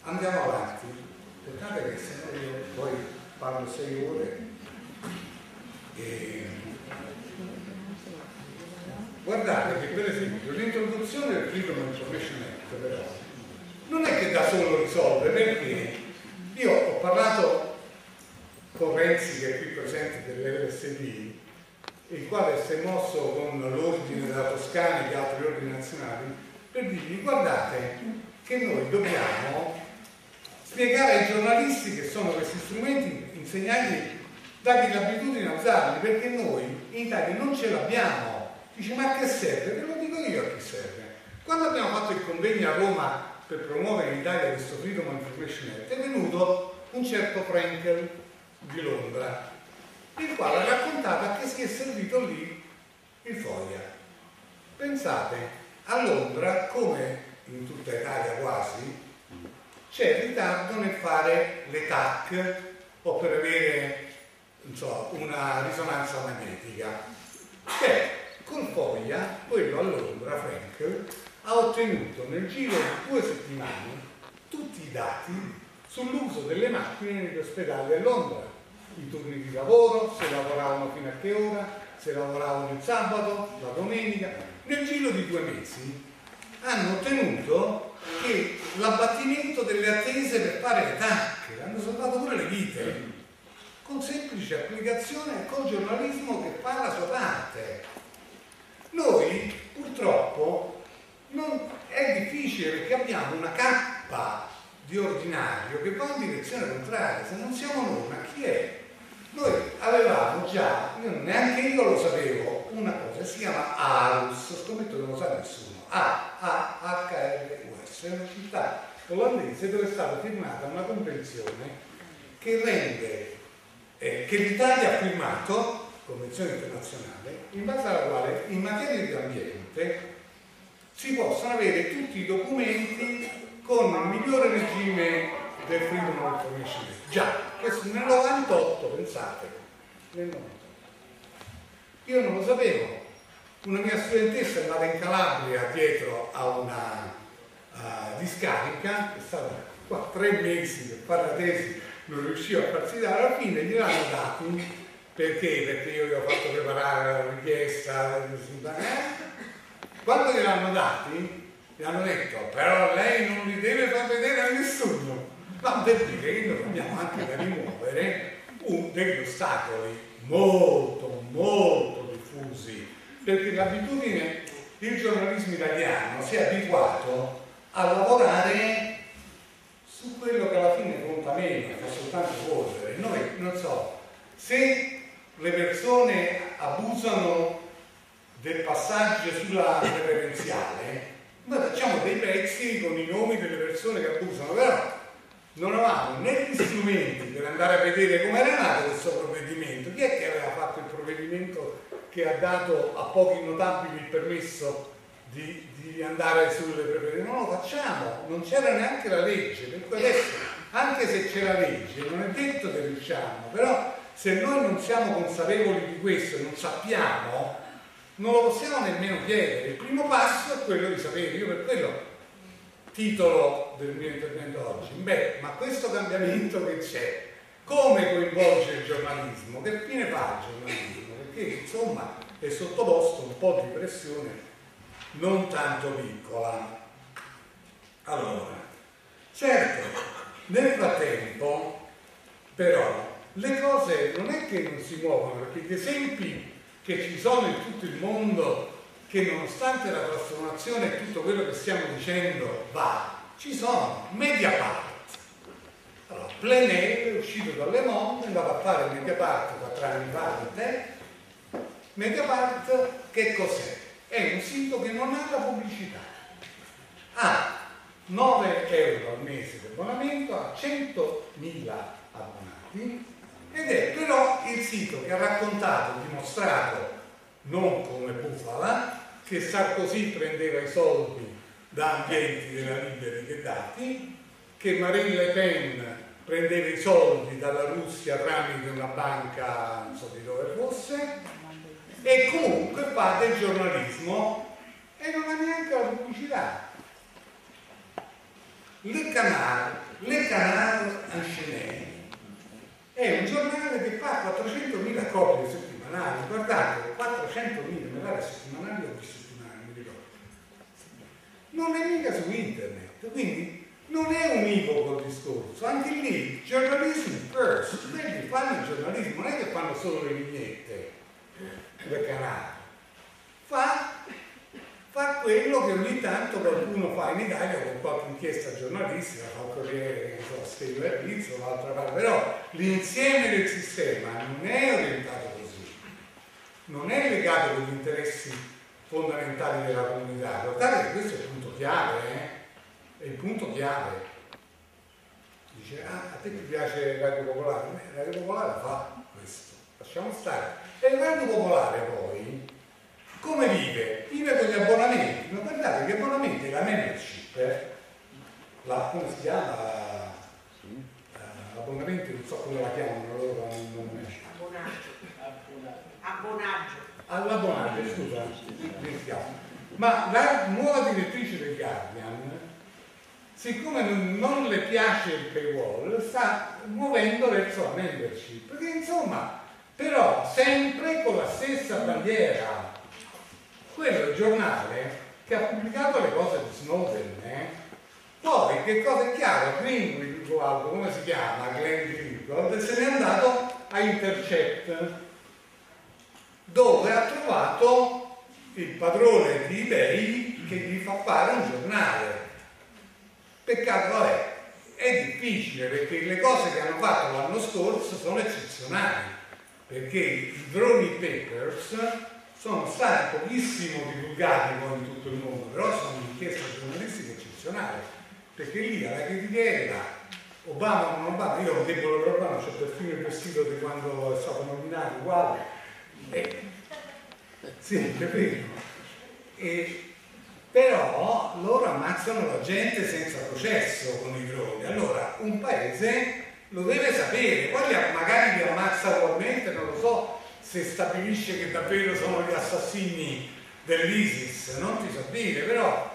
Andiamo avanti, pensate che se no io poi parlo sei ore e guardate che per esempio l'introduzione del Freedom Information Act però non è che da solo risolve perché io ho parlato con Renzi che è qui presente dell'LSD, il quale si è mosso con l'ordine della Toscana e gli altri ordini nazionali per dirgli guardate che noi dobbiamo spiegare ai giornalisti che sono questi strumenti, insegnargli, dargli l'abitudine a usarli, perché noi in Italia non ce l'abbiamo. Dice ma che serve? Ve lo dico io a che serve. Quando abbiamo fatto il convegno a Roma per promuovere in Italia questo Freedom Information Act è venuto un certo Frankel di Londra, il quale ha raccontato a che si è servito lì il foglia. Pensate, a Londra, come in tutta Italia quasi, c'è ritardo nel fare le TAC o per avere so, una risonanza magnetica. Che col foglia, quello a Londra, Frank, ha ottenuto nel giro di due settimane tutti i dati sull'uso delle macchine negli ospedali a Londra, i turni di lavoro, se lavoravano fino a che ora, se lavoravano il sabato, la domenica. Nel giro di due mesi hanno ottenuto che l'abbattimento delle attese per fare le tacche, hanno salvato pure le vite, con semplice applicazione e col giornalismo che fa la sua parte. Noi purtroppo non, è difficile perché abbiamo una cappa di ordinario che va in direzione contraria, se non siamo noi, ma chi è? Noi avevamo già, neanche io lo sapevo, una cosa, si chiama ARUS, scommetto che non lo sa nessuno, A-A-H-R-U-S, è una città olandese dove è stata firmata una convenzione che rende, eh, che l'Italia ha firmato, convenzione internazionale, in base alla quale in materia di ambiente si possono avere tutti i documenti con il migliore regime del Freedom of Information Già, questo nel 98, pensate, nel 98. Io non lo sapevo. Una mia studentessa è andata in Calabria dietro a una uh, discarica, è stata qua tre mesi per fare la tesi, non riusciva a farsi dare, alla fine gliel'hanno dati perché? Perché io gli ho fatto preparare la richiesta, quando gliel'hanno dati mi hanno detto però lei non li deve far vedere a nessuno ma per dire che noi abbiamo anche da rimuovere degli ostacoli molto molto diffusi perché l'abitudine il giornalismo italiano si è abituato a lavorare su quello che alla fine conta meno, fa soltanto correre. Noi, non so, se le persone abusano del passaggio sulla preferenziale, noi facciamo dei pezzi con i nomi delle persone che abusano, però non avevamo né gli strumenti per andare a vedere come era nato questo provvedimento. Chi è che aveva fatto il provvedimento che ha dato a pochi notabili il permesso di, di andare sulle preferenze? Non lo facciamo, non c'era neanche la legge, per cui adesso, anche se c'è la legge, non è detto che riusciamo, però se noi non siamo consapevoli di questo non sappiamo, non lo possiamo nemmeno chiedere. Il primo passo è quello di sapere, io per quello titolo del mio intervento oggi, beh, ma questo cambiamento che c'è, come coinvolge il giornalismo? Che fine fa il giornalismo? Perché insomma è sottoposto un po' di pressione non tanto piccola. Allora, certo, nel frattempo, però, le cose non è che non si muovono, perché gli esempi che ci sono in tutto il mondo che nonostante la trasformazione e tutto quello che stiamo dicendo va, ci sono Mediapart. Allora, Plenel è uscito dalle Monde, è andato a fare Mediapart quattro anni fa in te. Mediapart che cos'è? È un sito che non ha la pubblicità. Ha 9 euro al mese di abbonamento, ha 100.000 abbonati ed è però il sito che ha raccontato, dimostrato, non come bufala, che Sarkozy prendeva i soldi da ambienti della Libera che dati, che Marine Le Pen prendeva i soldi dalla Russia tramite una banca, non so di dove fosse, e comunque fa del giornalismo e non ha neanche la pubblicità. Le Canal, Le Canal Enchaîné è un giornale che fa 400.000 copie settimanali, guardate, 400.000, mi pare settimanali o bisettimanali, mi ricordo. Non è mica su internet, quindi non è univoco il discorso, anche lì, journalism first, quelli fanno il giornalismo, non è che fanno solo le vignette del canale, fa fa quello che ogni tanto qualcuno fa in Italia con qualche inchiesta giornalistica, fa il Corriere, che so, Stella e Pizzo, l'altra parte, però l'insieme del sistema non è orientato così, non è legato agli interessi fondamentali della comunità. Guardate che questo è il punto chiave, eh? è il punto chiave. Dice, ah, a te ti piace Radio Popolare? Beh, Radio Popolare fa questo, lasciamo stare. E il Radio Popolare poi come vive? Vive con gli abbonamenti, ma guardate che abbonamenti, la membership, eh? la, come si chiama? Uh, l'abbonamento, non so come la chiamano loro, non Abbonaggio. Abbonaggio. All'abbonaggio, scusa, ma la nuova direttrice del Guardian, siccome non le piace il paywall, sta muovendo verso la membership, perché insomma, però sempre con la stessa bandiera quello è il giornale che ha pubblicato le cose di Snowden. Eh? Poi, che cosa è chiaro, Greenwald, come si chiama, Glenn Greenwald, se n'è andato a Intercept, dove ha trovato il padrone di eBay che gli fa fare un giornale. Peccato, vabbè, è difficile perché le cose che hanno fatto l'anno scorso sono eccezionali, perché i droni papers sono stati pochissimo divulgati poi in tutto il mondo, però sono un'inchiesta giornalistica eccezionale, perché lì alla critichella Obama non Obama, io ho debolo per Obama, c'è perfino il vestito di quando è stato nominato uguale. Eh, sì, capito? E, però loro ammazzano la gente senza processo con i droni. Allora un paese lo deve sapere, poi magari li ammazza ugualmente, non lo so, se stabilisce che davvero sono gli assassini dell'ISIS, non ti so dire, però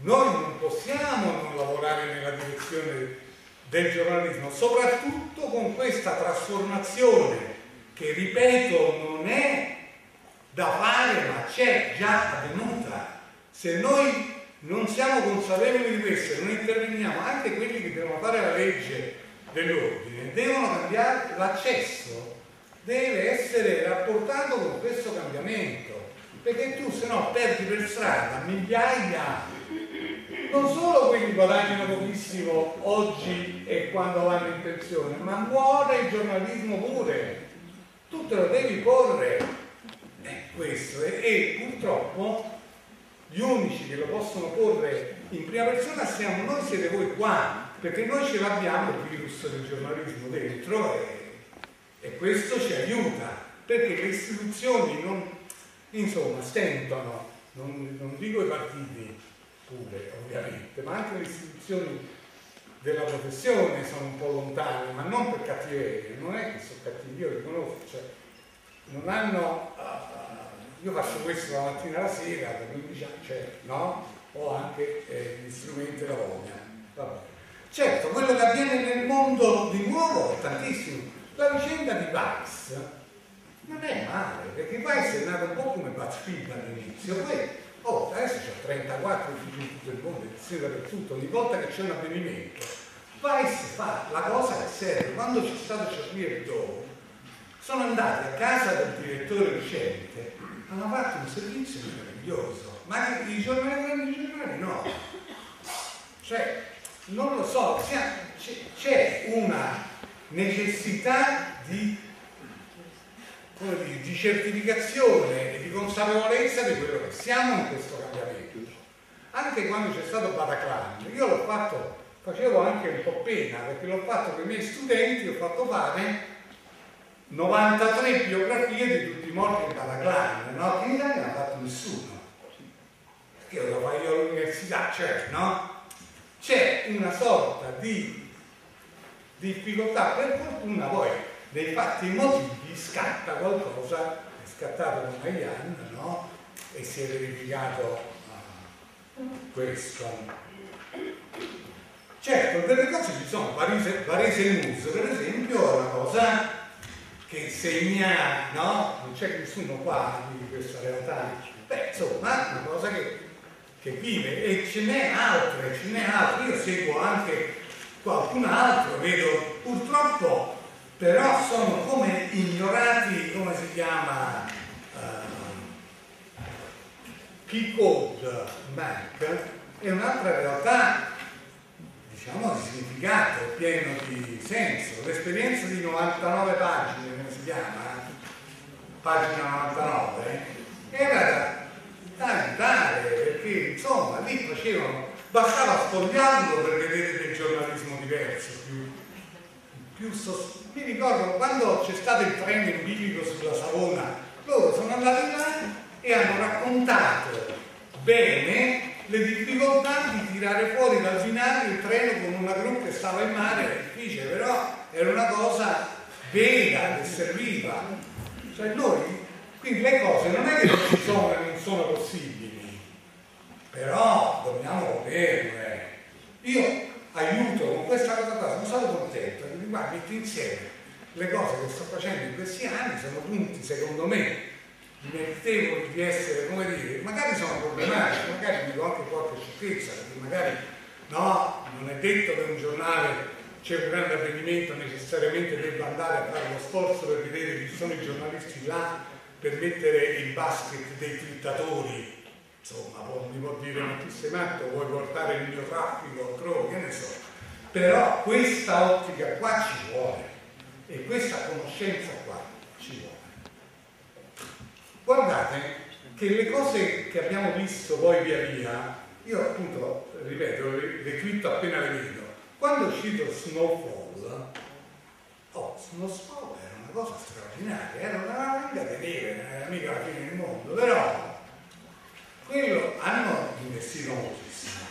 noi non possiamo non lavorare nella direzione del giornalismo, soprattutto con questa trasformazione che, ripeto, non è da fare, ma c'è già avvenuta. Se noi non siamo consapevoli di questo e non interveniamo, anche quelli che devono fare la legge dell'ordine, devono cambiare l'accesso deve essere rapportato con questo cambiamento, perché tu se no perdi per strada migliaia, non solo quelli guadagnano pochissimo oggi e quando vanno in pensione, ma muore il giornalismo pure, tu te lo devi porre, eh, questo, e, e purtroppo gli unici che lo possono porre in prima persona siamo noi, siete voi qua, perché noi ce l'abbiamo il virus del giornalismo dentro e e questo ci aiuta perché le istituzioni non, insomma, stentano, non, non dico i partiti pure ovviamente, ma anche le istituzioni della professione sono un po' lontane, ma non per cattiveria, non è che sono cattivi, io li conosco, cioè, non hanno, uh, io faccio questo la mattina alla sera da 15 anni, cioè, no? Ho anche eh, gli strumenti da voglia. Certo, quello che avviene nel mondo di nuovo è tantissimo, la vicenda di Weiss non è male, perché Weiss è nato un po' come Buzzfeed all'inizio, poi adesso c'è 34 uffici in tutto il mondo, si dappertutto, ogni volta che c'è un avvenimento, Weiss fa la cosa che serve. Quando c'è stato Charlie Hebdo, sono andati a casa del direttore recente hanno fatto un servizio meraviglioso, ma i giornali grandi giornali no. Cioè, non lo so, c'è una necessità di, dire, di certificazione e di consapevolezza di quello che siamo in questo cambiamento. Anche quando c'è stato Bataclan, io l'ho fatto, facevo anche un po' pena, perché l'ho fatto con i miei studenti, ho fatto fare 93 biografie di tutti i morti in Bataclan, no? Che in Italia non ha fatto nessuno. Perché lo fai io all'università, cioè, no? C'è una sorta di difficoltà, per fortuna poi dei fatti motivi scatta qualcosa, è scattato con Mayan, no? E si è verificato uh, questo. Certo, delle cose ci sono, Varese, Varese News per esempio è una cosa che segna, no? Non c'è nessuno qua di questa realtà. Beh, insomma, è una cosa che, che vive e ce n'è altre, ce n'è altre. Io seguo anche qualcun altro, vedo purtroppo, però sono come ignorati, come si chiama, uh, Key Code Mac, è un'altra realtà diciamo, di significato, pieno di senso. L'esperienza di 99 pagine, come si chiama? Pagina 99, era da aiutare, perché insomma lì facevano, bastava sfogliarlo per vedere del giornalismo diverso, più, più sost... Mi ricordo quando c'è stato il treno in bilico sulla Savona, loro sono andati là e hanno raccontato bene le difficoltà di tirare fuori dal binario il treno con una gru che stava in mare era difficile, però era una cosa vera che serviva. Cioè noi, quindi le cose non è che non sono non sono possibili, però dobbiamo volerle. Io aiuto con questa cosa qua, sono stato contento, quindi guarda, metti insieme le cose che sto facendo in questi anni, sono punti secondo me meritevoli di essere, come dire, magari sono problematici, magari dico anche qualche sciocchezza, perché magari no, non è detto che un giornale c'è un grande avvenimento, necessariamente debba andare a fare lo sforzo per vedere chi sono i giornalisti là per mettere il basket dei twittatori. Insomma, mi può dire ma tu sei matto, vuoi portare il mio traffico altrove, che ne so. Però questa ottica qua ci vuole e questa conoscenza qua ci vuole. Guardate che le cose che abbiamo visto poi via via, io appunto, ripeto, le, twitto appena le vedo, quando è uscito Snowfall, oh, Snowfall era una cosa straordinaria, era una di neve, non era mica la fine del mondo, però quello hanno investito moltissimo.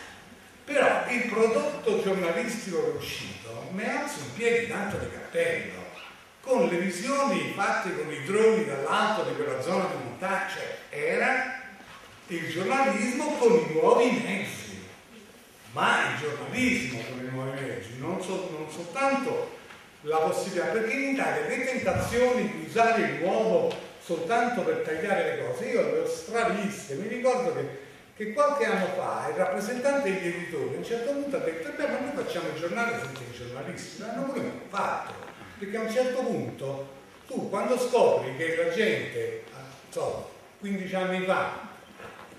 Però il prodotto giornalistico che è uscito mi alza in piedi tanto di cappello con le visioni fatte con i droni dall'alto di quella zona di montagna, era il giornalismo con i nuovi mezzi, ma il giornalismo con i nuovi mezzi, non, so, non soltanto la possibilità, perché in Italia le tentazioni di usare il nuovo soltanto per tagliare le cose, io le ho straviste, mi ricordo che, che qualche anno fa il rappresentante degli editori a un certo punto ha detto, beh ma noi facciamo il giornale senza i giornalisti, l'hanno pure fatto perché a un certo punto tu quando scopri che la gente, so, 15 anni fa,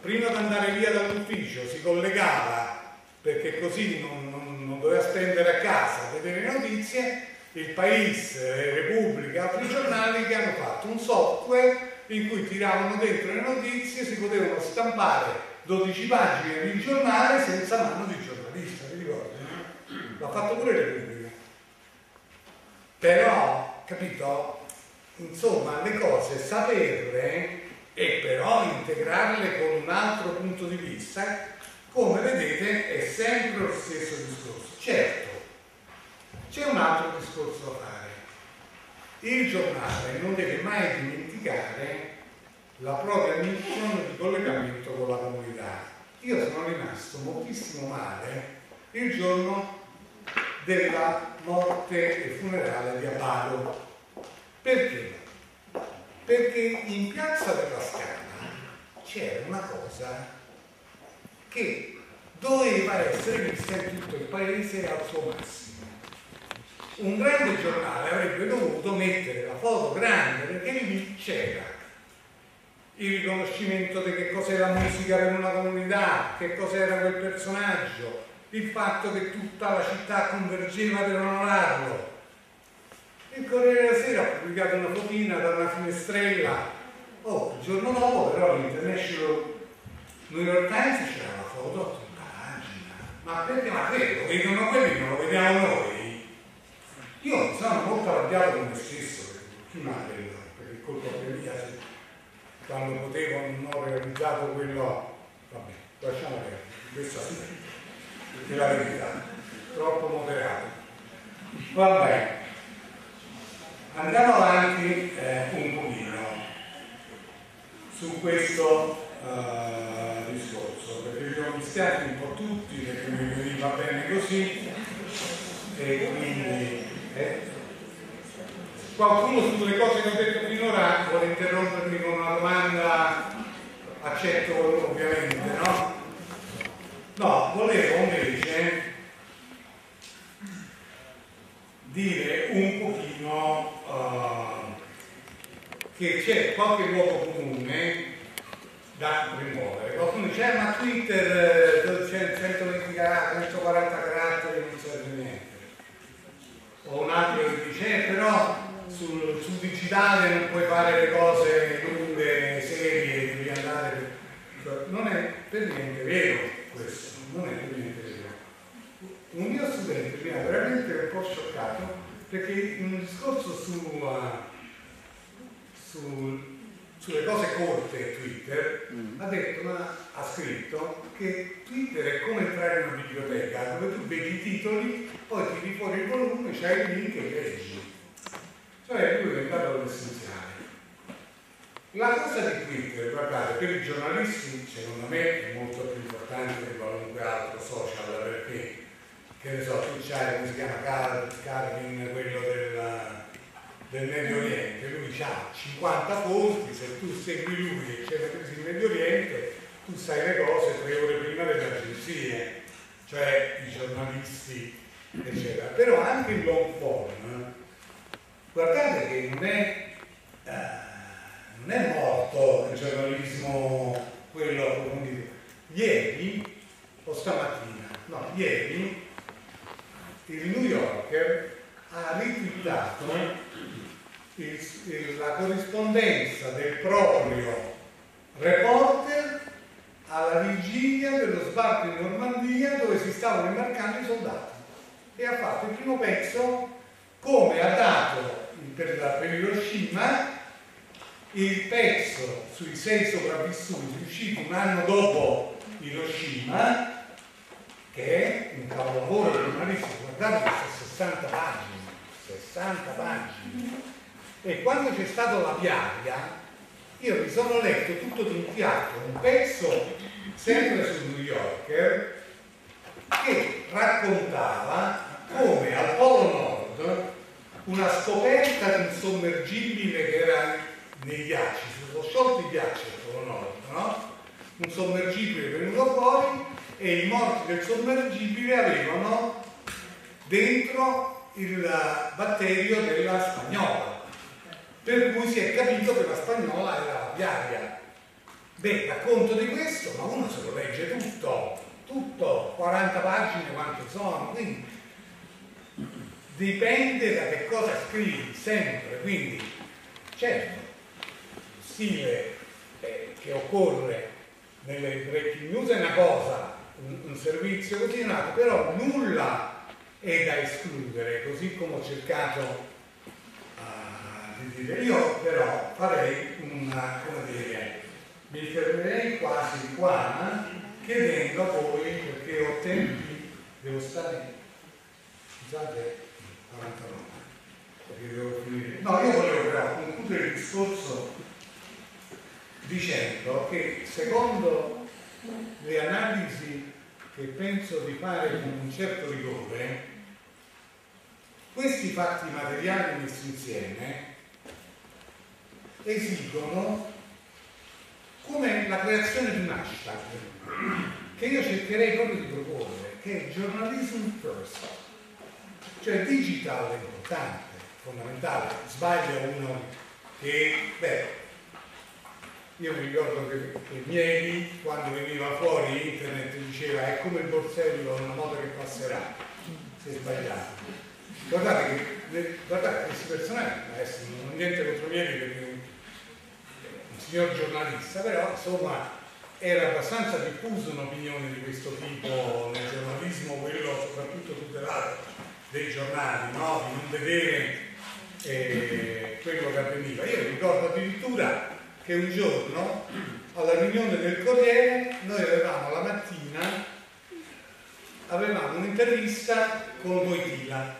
prima di andare via dall'ufficio si collegava perché così non, non, non doveva spendere a casa vedere le notizie, il Paese, Repubblica altri giornali che hanno fatto un software in cui tiravano dentro le notizie, si potevano stampare 12 pagine di giornale senza mano di giornalista, vi ricordi? L'ha fatto pure Repubblica. Però, capito? Insomma, le cose saperle e però integrarle con un altro punto di vista, come vedete è sempre lo stesso discorso. Certo, c'è un altro discorso da fare. Il giornale non deve mai dimenticare la propria mission di collegamento con la comunità. Io sono rimasto moltissimo male il giorno della morte e funerale di Abado. Perché? Perché in piazza della Scala c'era una cosa che doveva essere vista in tutto il paese al suo massimo. Un grande giornale avrebbe dovuto mettere la foto grande perché lì c'era il riconoscimento di che cos'era la musica per una comunità, che cos'era quel personaggio, il fatto che tutta la città convergeva per onorarlo. Il Corriere della Sera ha pubblicato una fotina da una finestrella. Oh, il giorno dopo però l'International New York Times c'era la foto a tutta pagina. Ma perché? Ma quello, vedono quelli, non lo vediamo noi. Io sono molto arrabbiato con me stesso, perché chi ha perché colpa mia quando potevo non ho realizzato quello. Vabbè, lasciamo perdere, questa sì, è la verità, troppo moderato. Vabbè, andiamo avanti eh, un pochino su questo uh, discorso, perché li ho mischiati un po' tutti, perché mi veniva bene così, e quindi... Eh, qualcuno sulle cose che ho detto finora vuole interrompermi con una domanda, accetto ovviamente, no? No, volevo invece dire un pochino uh, che c'è qualche luogo comune da rimuovere. Qualcuno dice, eh, ma Twitter c'è 120 caratteri, 140 caratteri non serve niente. O un altro che dice, eh, però sul, sul, digitale non puoi fare le cose lunghe, serie, devi andare. Non è per niente vero questo, non è per niente vero. Un mio studente mi ha veramente un po' scioccato perché in un discorso su, uh, su, sulle cose corte Twitter mm. ha detto, ma ha scritto che Twitter è come entrare in una biblioteca dove tu vedi i titoli, poi tiri fuori il volume, c'hai il link e leggi. Cioè lui è diventato l'essenziale. La cosa di Twitter, guardate, per i giornalisti secondo me è molto più importante di qualunque altro social perché, che ne so, tu c'hai come si chiama Carvin, quello del, del Medio Oriente, lui ha 50 fonti, se tu segui lui che c'è una crisi in Medio Oriente, tu sai le cose tre ore prima delle agenzie, cioè i giornalisti, eccetera. Però anche il long form Guardate che non è, eh, non è morto il giornalismo quello, dire, ieri o stamattina, no, ieri il New Yorker ha ritwittato la corrispondenza del proprio reporter alla vigilia dello sbarco in Normandia dove si stavano imbarcando i soldati. E ha fatto il primo pezzo come ha dato per, per Hiroshima il pezzo sui sei sopravvissuti uscito un anno dopo Hiroshima che è un capolavoro giornalistico guardate queste 60 pagine 60 pagine e quando c'è stata la piaga io mi sono letto tutto di un fiato un pezzo sempre sul New Yorker che raccontava come al Polo Nord una scoperta di un sommergibile che era nei ghiacci, si sono sciolti i ghiacci al Polo Nord, no? Un sommergibile venuto fuori e i morti del sommergibile avevano dentro il batterio della spagnola, per cui si è capito che la spagnola era la viaria. Beh, a conto di questo, ma uno se lo legge tutto, tutto, 40 pagine quante sono, quindi dipende da che cosa scrivi sempre, quindi certo, stile eh, che occorre nelle breaking news è una cosa, un, un servizio così un altro, però nulla è da escludere, così come ho cercato di dire. Io però farei una, come dire, mi fermerei quasi qua chiedendo a voi, perché ho tempi, devo stare, scusate, 49 perché devo finire no io volevo però concludere il discorso dicendo che secondo le analisi che penso di fare con un certo rigore questi fatti materiali messi insieme esigono come la creazione di un hashtag che io cercherei proprio di proporre che è journalism first cioè digital è importante, fondamentale. Sbaglia uno che, beh, io mi ricordo che, che miei, quando veniva fuori internet, diceva è come il borsello, una moto che passerà, è sbagliato. Guardate che guardate, questi personaggi, adesso non niente contro Mieli perché signor giornalista, però insomma era abbastanza diffusa un'opinione di questo tipo nel giornalismo, quello soprattutto tutelato dei giornali, no? di non vedere eh, quello che avveniva. Io ricordo addirittura che un giorno alla riunione del Corriere noi avevamo la mattina avevamo un'intervista con Voitila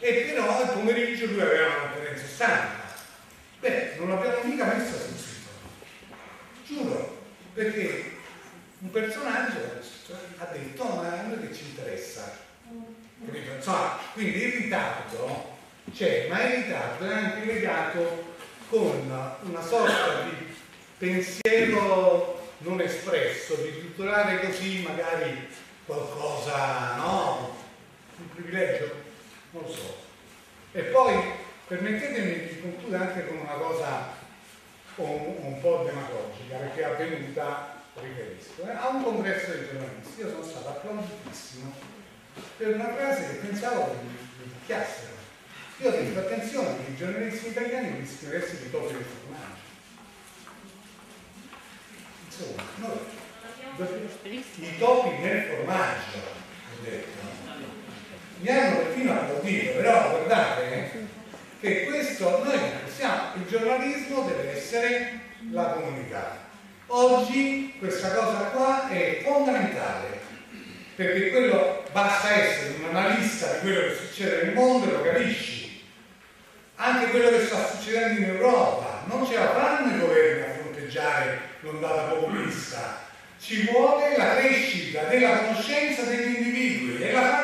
e però al pomeriggio lui aveva una conferenza stampa. Beh, non l'abbiamo mica messa sul sito, giuro, perché un personaggio ha detto ma a noi che ci interessa. Insomma, quindi il ritardo c'è, ma il ritardo è anche legato con una sorta di pensiero non espresso, di strutturare così magari qualcosa, no? Un privilegio? Non lo so. E poi permettetemi di concludere anche con una cosa un, un po' demagogica, perché è avvenuta, riferisco, eh, a un congresso dei giornalisti. Io sono stato applauditissimo per una frase che pensavo mi, mi picchiassero io ho detto attenzione che i giornalisti italiani rischiano di essere i topi del formaggio. Insomma, noi, i topi nel formaggio, ho detto. Mi hanno perfino applaudito, però guardate eh, che questo noi siamo, il giornalismo deve essere la comunità. Oggi questa cosa qua è fondamentale perché quello basta essere un analista di quello che succede nel mondo e lo capisci anche quello che sta succedendo in Europa. Non ce la fanno i governi a fronteggiare l'ondata populista. Ci vuole la crescita della conoscenza degli individui e la fanno